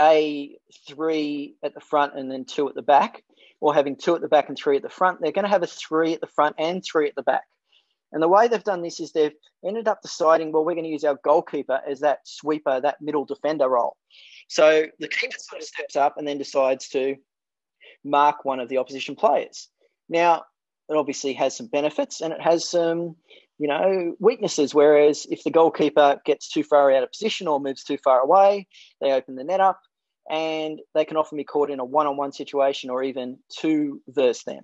A: a three at the front and then two at the back, or having two at the back and three at the front, they're going to have a three at the front and three at the back. And the way they've done this is they've ended up deciding, well, we're going to use our goalkeeper as that sweeper, that middle defender role. So the keeper sort of steps up and then decides to mark one of the opposition players. Now, it obviously has some benefits and it has some, you know, weaknesses. Whereas if the goalkeeper gets too far out of position or moves too far away, they open the net up and they can often be caught in a one on one situation or even two versus them.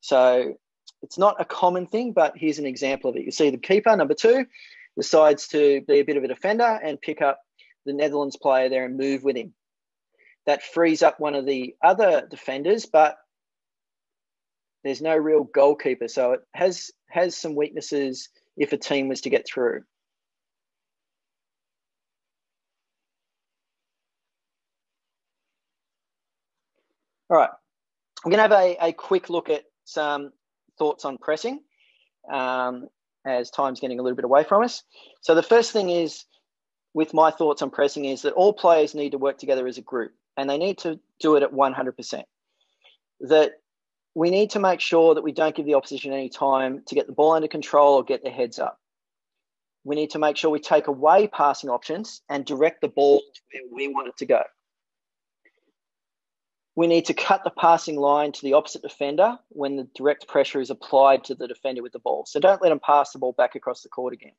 A: So it's not a common thing, but here's an example of it. You see the keeper, number two, decides to be a bit of a defender and pick up the Netherlands player there and move with him. That frees up one of the other defenders, but there's no real goalkeeper, so it has has some weaknesses if a team was to get through. All right, I'm going to have a, a quick look at some thoughts on pressing um, as time's getting a little bit away from us. So the first thing is, with my thoughts on pressing, is that all players need to work together as a group and they need to do it at 100%. That we need to make sure that we don't give the opposition any time to get the ball under control or get their heads up. We need to make sure we take away passing options and direct the ball to where we want it to go. We need to cut the passing line to the opposite defender when the direct pressure is applied to the defender with the ball. So don't let them pass the ball back across the court again.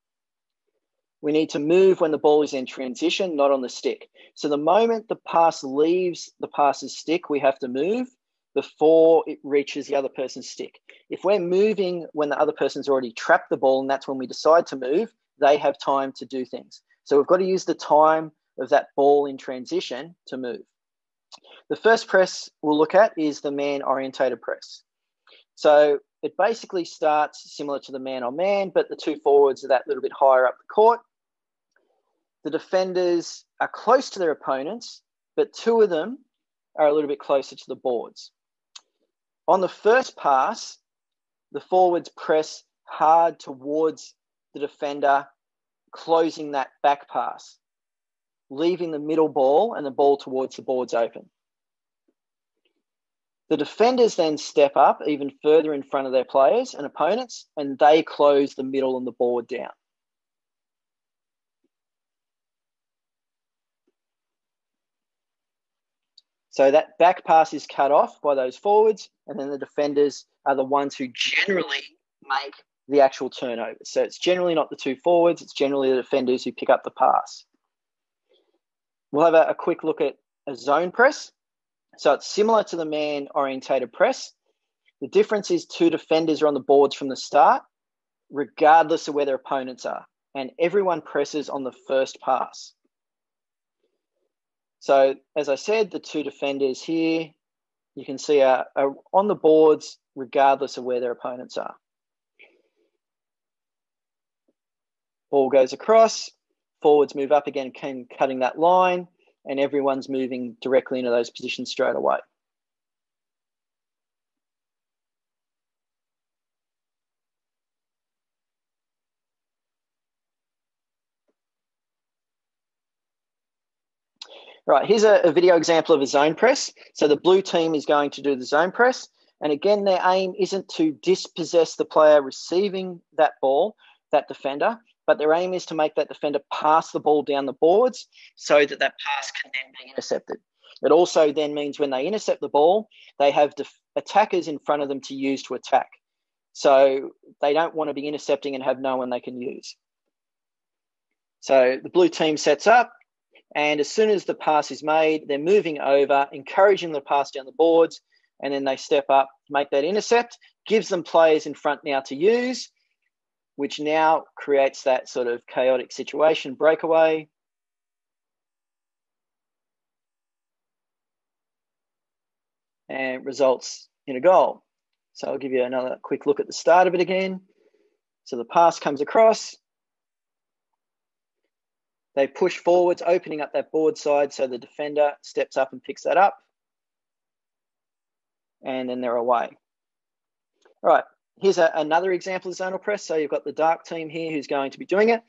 A: We need to move when the ball is in transition, not on the stick. So the moment the pass leaves the passer's stick, we have to move before it reaches the other person's stick. If we're moving when the other person's already trapped the ball and that's when we decide to move, they have time to do things. So we've got to use the time of that ball in transition to move. The first press we'll look at is the man orientated press. So it basically starts similar to the man on man, but the two forwards are that little bit higher up the court. The defenders are close to their opponents, but two of them are a little bit closer to the boards. On the first pass, the forwards press hard towards the defender, closing that back pass, leaving the middle ball and the ball towards the boards open. The defenders then step up even further in front of their players and opponents, and they close the middle and the board down. So that back pass is cut off by those forwards, and then the defenders are the ones who generally make the actual turnover. So it's generally not the two forwards, it's generally the defenders who pick up the pass. We'll have a, a quick look at a zone press. So it's similar to the man orientated press. The difference is two defenders are on the boards from the start, regardless of where their opponents are, and everyone presses on the first pass. So, as I said, the two defenders here, you can see are, are on the boards regardless of where their opponents are. Ball goes across, forwards move up again, cutting that line, and everyone's moving directly into those positions straight away. Right, here's a, a, video example of a zone press. So the blue team is going to do the zone press. And again, their aim isn't to dispossess the player receiving that ball, that defender, but their aim is to make that defender pass the ball down the boards so that that pass can then be intercepted. It also then means when they intercept the ball, they have def- attackers in front of them to use to attack. So they don't want to be intercepting and have no one they can use. So the blue team sets up, and as soon as the pass is made, they're moving over, encouraging the pass down the boards, and then they step up, make that intercept, gives them players in front now to use, which now creates that sort of chaotic situation breakaway. And results in a goal. So I'll give you another quick look at the start of it again. So the pass comes across. They push forwards, opening up that board side so the defender steps up and picks that up. And then they're away. All right, here's a, another example of zonal press. So you've got the dark team here who's going to be doing it.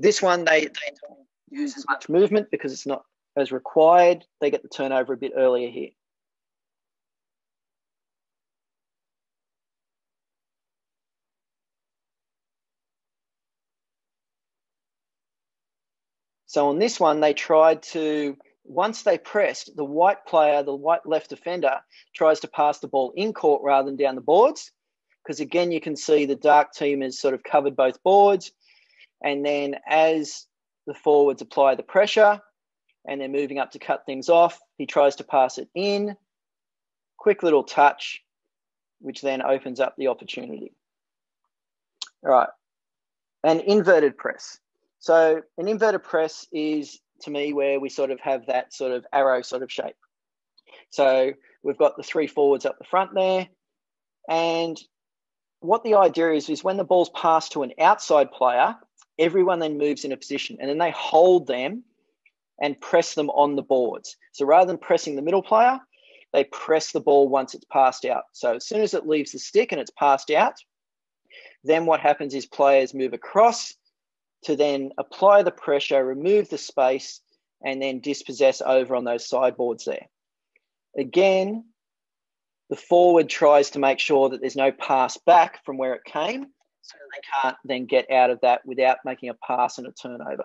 A: This one, they, they don't use as much movement because it's not as required. They get the turnover a bit earlier here. So on this one, they tried to, once they pressed, the white player, the white left defender, tries to pass the ball in court rather than down the boards because again, you can see the dark team has sort of covered both boards. And then as the forwards apply the pressure and they're moving up to cut things off, he tries to pass it in. Quick little touch, which then opens up the opportunity. All right. An inverted press. So an inverted press is to me where we sort of have that sort of arrow sort of shape. So we've got the three forwards up the front there, and what the idea is is when the ball's passed to an outside player, everyone then moves in a position and then they hold them and press them on the boards. So rather than pressing the middle player, they press the ball once it's passed out. So as soon as it leaves the stick and it's passed out, then what happens is players move across to then apply the pressure, remove the space, and then dispossess over on those sideboards there. Again, the forward tries to make sure that there's no pass back from where it came, so they can't then get out of that without making a pass and a turnover.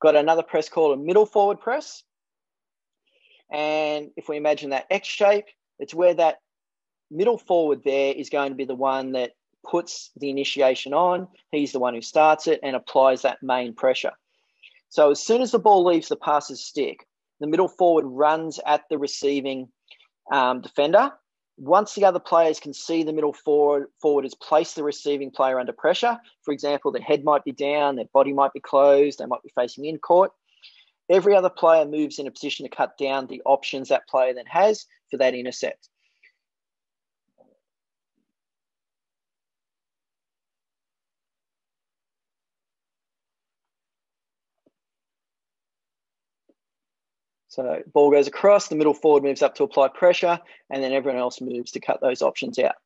A: Got another press called a middle forward press. And if we imagine that X shape, it's where that middle forward there is going to be the one that puts the initiation on. He's the one who starts it and applies that main pressure. So as soon as the ball leaves the passer's stick, the middle forward runs at the receiving um, defender. Once the other players can see the middle forward, forward has placed the receiving player under pressure, for example, their head might be down, their body might be closed, they might be facing in court. Every other player moves in a position to cut down the options that player then has for that intercept. So ball goes across, the middle forward moves up to apply pressure, and then everyone else moves to cut those options out.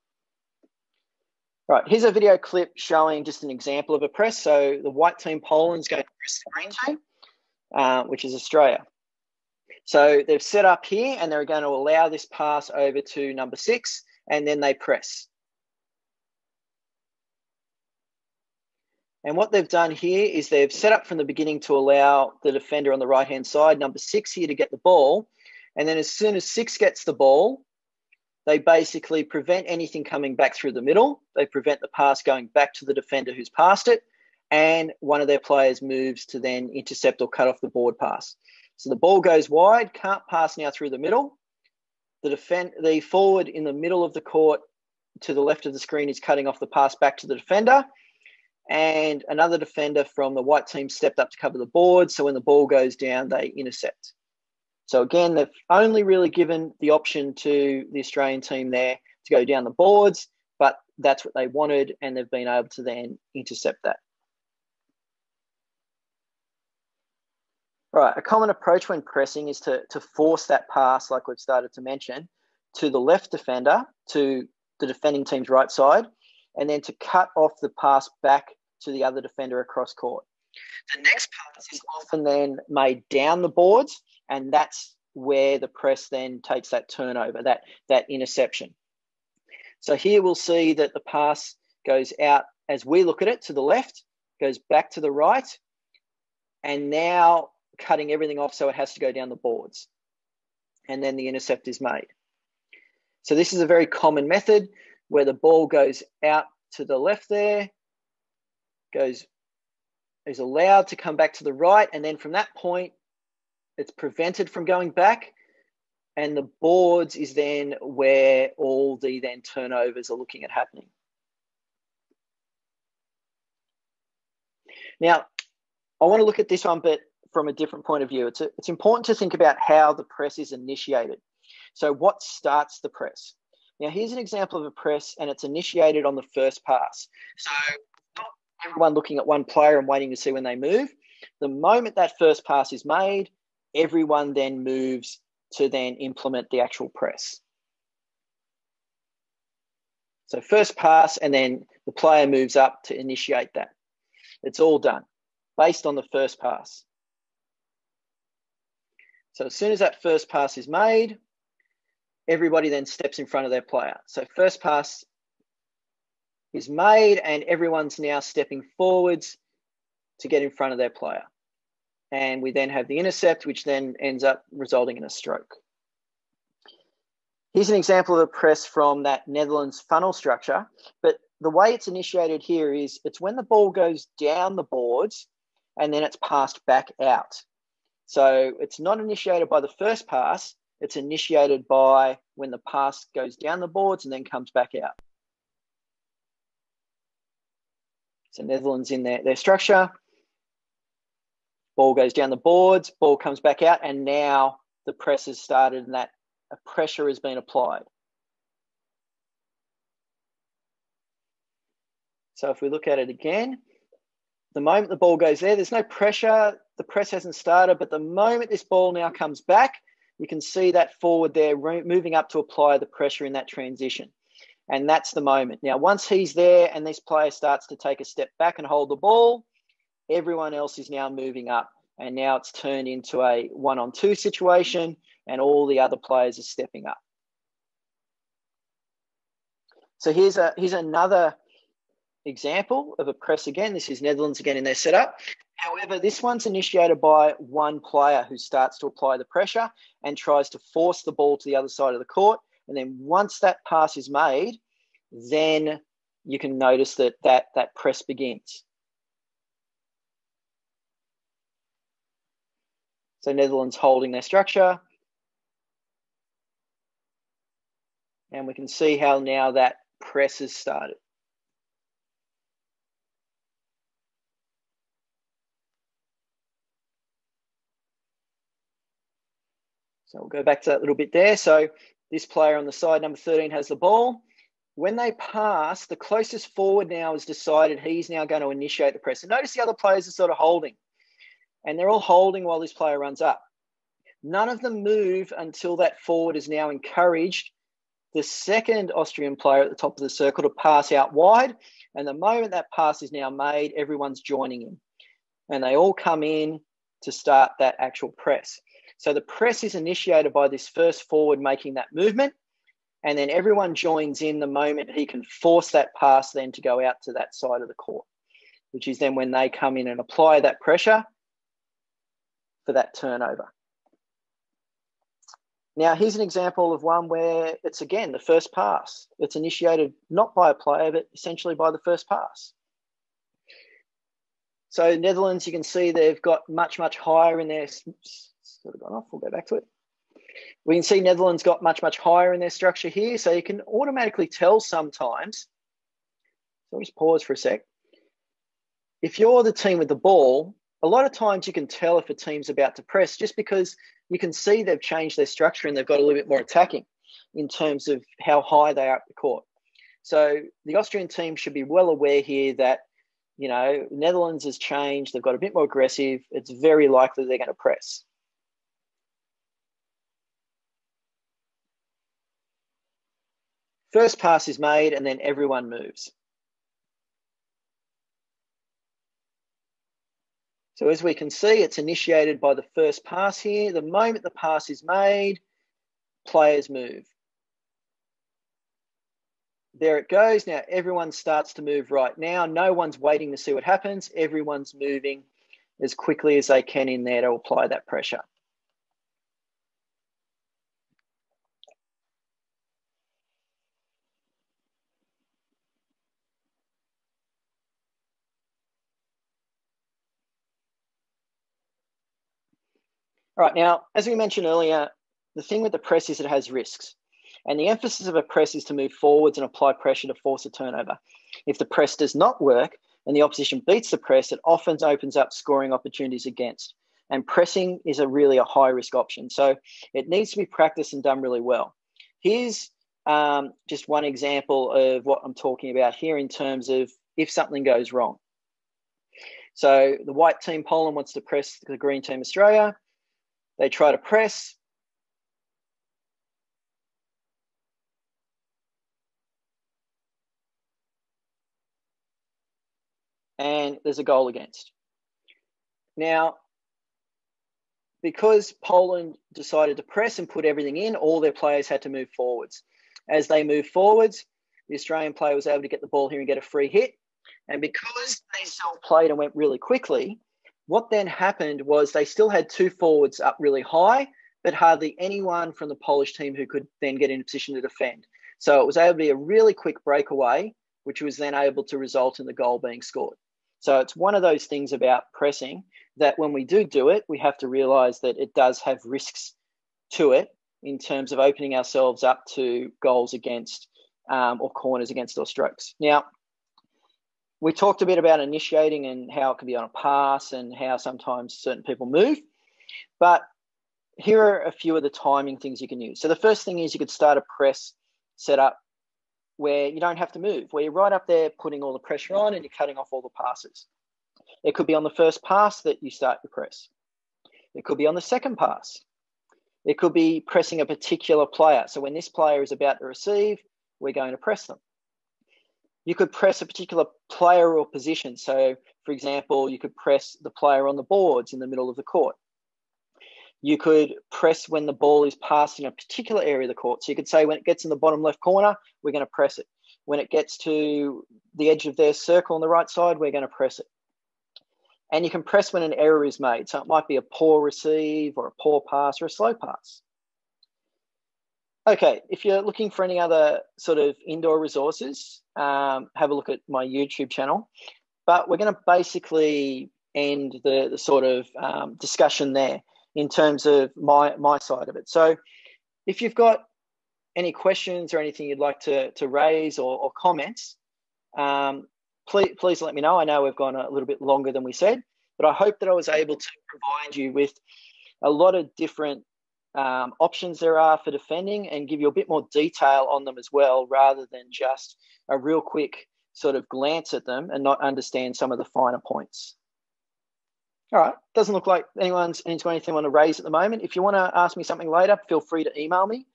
A: Right, here's a video clip showing just an example of a press. So the white team Poland's going to press the green team, uh, which is Australia. So they've set up here and they're going to allow this pass over to number six, and then they press. And what they've done here is they've set up from the beginning to allow the defender on the right hand side, number six here, to get the ball. And then as soon as six gets the ball, they basically prevent anything coming back through the middle. They prevent the pass going back to the defender who's passed it. And one of their players moves to then intercept or cut off the board pass. So the ball goes wide, can't pass now through the middle. The defend the forward in the middle of the court to the left of the screen is cutting off the pass back to the defender. And another defender from the white team stepped up to cover the board. So when the ball goes down, they intercept. So again, they've only really given the option to the Australian team there to go down the boards, but that's what they wanted, and they've been able to then intercept that. Right, a common approach when pressing is to, to force that pass, like we've started to mention, to the left defender, to the defending team's right side, and then to cut off the pass back to the other defender across court. The next pass is often then made down the boards, and that's where the press then takes that turnover, that, that interception. So here we'll see that the pass goes out as we look at it to the left, goes back to the right, and now cutting everything off so it has to go down the boards. And then the intercept is made. So this is a very common method where the ball goes out to the left there, goes is allowed to come back to the right, and then from that point, it's prevented from going back. And the boards is then where all the then turnovers are looking at happening. Now, I want to look at this one, but from a different point of view. It's, a, it's important to think about how the press is initiated. So, what starts the press? Now, here's an example of a press, and it's initiated on the first pass. So, not everyone looking at one player and waiting to see when they move. The moment that first pass is made, everyone then moves to then implement the actual press. So, first pass, and then the player moves up to initiate that. It's all done based on the first pass. So, as soon as that first pass is made, everybody then steps in front of their player. So first pass is made and everyone's now stepping forwards to get in front of their player. And we then have the intercept, which then ends up resulting in a stroke. Here's an example of a press from that Netherlands funnel structure. But the way it's initiated here is it's when the ball goes down the boards and then it's passed back out. So it's not initiated by the first pass, it's initiated by when the pass goes down the boards and then comes back out. So Netherlands in their, their structure. Ball goes down the boards, ball comes back out, and now the press has started and that pressure has been applied. So if we look at it again, the moment the ball goes there, there's no pressure, the press hasn't started, but the moment this ball now comes back, you can see that forward there moving up to apply the pressure in that transition. And that's the moment. Now, once he's there and this player starts to take a step back and hold the ball, everyone else is now moving up. And now it's turned into a one on two situation, and all the other players are stepping up. So here's a here's another example of a press again. This is Netherlands again in their setup. However, this one's initiated by one player who starts to apply the pressure and tries to force the ball to the other side of the court. And then once that pass is made, then you can notice that that, that press begins. So Netherlands holding their structure. And we can see how now that press has started. So we'll go back to that little bit there. So this player on the side, number 13, has the ball. When they pass, the closest forward now has decided he's now going to initiate the press. And notice the other players are sort of holding. And they're all holding while this player runs up. None of them move until that forward is now encouraged the second Austrian player at the top of the circle to pass out wide. And the moment that pass is now made, everyone's joining in. And they all come in to start that actual press. So the press is initiated by this first forward making that movement, and then everyone joins in the moment he can force that pass then to go out to that side of the court, which is then when they come in and apply that pressure for that turnover. Now, here's an example of one where it's again the first pass. It's initiated not by a player, but essentially by the first pass. So, Netherlands, you can see they've got much, much higher in their sort of gone off. We'll go back to it. We can see Netherlands got much, much higher in their structure here. So you can automatically tell sometimes. So I'll just pause for a sec. If you're the team with the ball, a lot of times you can tell if a team's about to press just because you can see they've changed their structure and they've got a little bit more attacking in terms of how high they are up the court. So the Austrian team should be well aware here that, you know, Netherlands has changed. They've got a bit more aggressive. It's very likely they're going to press. First pass is made and then everyone moves. So as we can see, it's initiated by the first pass here. The moment the pass is made, players move. There it goes. Now everyone starts to move right now. No one's waiting to see what happens. Everyone's moving as quickly as they can in there to apply that pressure. All right, now, as we mentioned earlier, the thing with the press is it has risks. And the emphasis of a press is to move forwards and apply pressure to force a turnover. If the press does not work and the opposition beats the press, it often opens up scoring opportunities against. And pressing is a really a high risk option. So it needs to be practiced and done really well. Here's um, just one example of what I'm talking about here in terms of if something goes wrong. So the white team Poland wants to press the green team Australia. They try to press. And there's a goal against. Now, because Poland decided to press and put everything in, all their players had to move forwards. As they moved forwards, the Australian player was able to get the ball here and get a free hit. And because they still played and went really quickly, what then happened was they still had two forwards up really high, but hardly anyone from the Polish team who could then get in a position to defend. So it was able to be a really quick breakaway, which was then able to result in the goal being scored. So it's one of those things about pressing that when we do do it, we have to realize that it does have risks to it in terms of opening ourselves up to goals against um, or corners against or strokes. Now, we talked a bit about initiating and how it can be on a pass and how sometimes certain people move. But here are a few of the timing things you can use. So the first thing is you could start a press setup where you don't have to move, where you're right up there putting all the pressure on and you're cutting off all the passes. It could be on the first pass that you start your press. It could be on the second pass. It could be pressing a particular player. So when this player is about to receive, we're going to press them you could press a particular player or position. So, for example, you could press the player on the boards in the middle of the court. You could press when the ball is passed in a particular area of the court. So you could say when it gets in the bottom left corner, we're going to press it. When it gets to the edge of their circle on the right side, we're going to press it. And you can press when an error is made. So it might be a poor receive or a poor pass or a slow pass. Okay, if you're looking for any other sort of indoor resources, um, have a look at my YouTube channel. But we're going to basically end the, the sort of um, discussion there in terms of my, my side of it. So if you've got any questions or anything you'd like to, to raise or, or comments, um, please, please let me know. I know we've gone a little bit longer than we said, but I hope that I was able to provide you with a lot of different um, options there are for defending and give you a bit more detail on them as well, rather than just a real quick sort of glance at them and not understand some of the finer points. All right, doesn't look like anyone's got anything want to raise at the moment. If you want to ask me something later, feel free to email me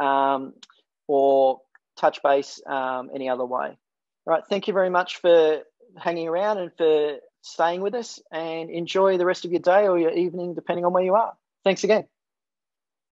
A: um, or touch base um, any other way. All right, thank you very much for hanging around and for staying with us and enjoy the rest of your day or your evening, depending on where you are. Thanks again.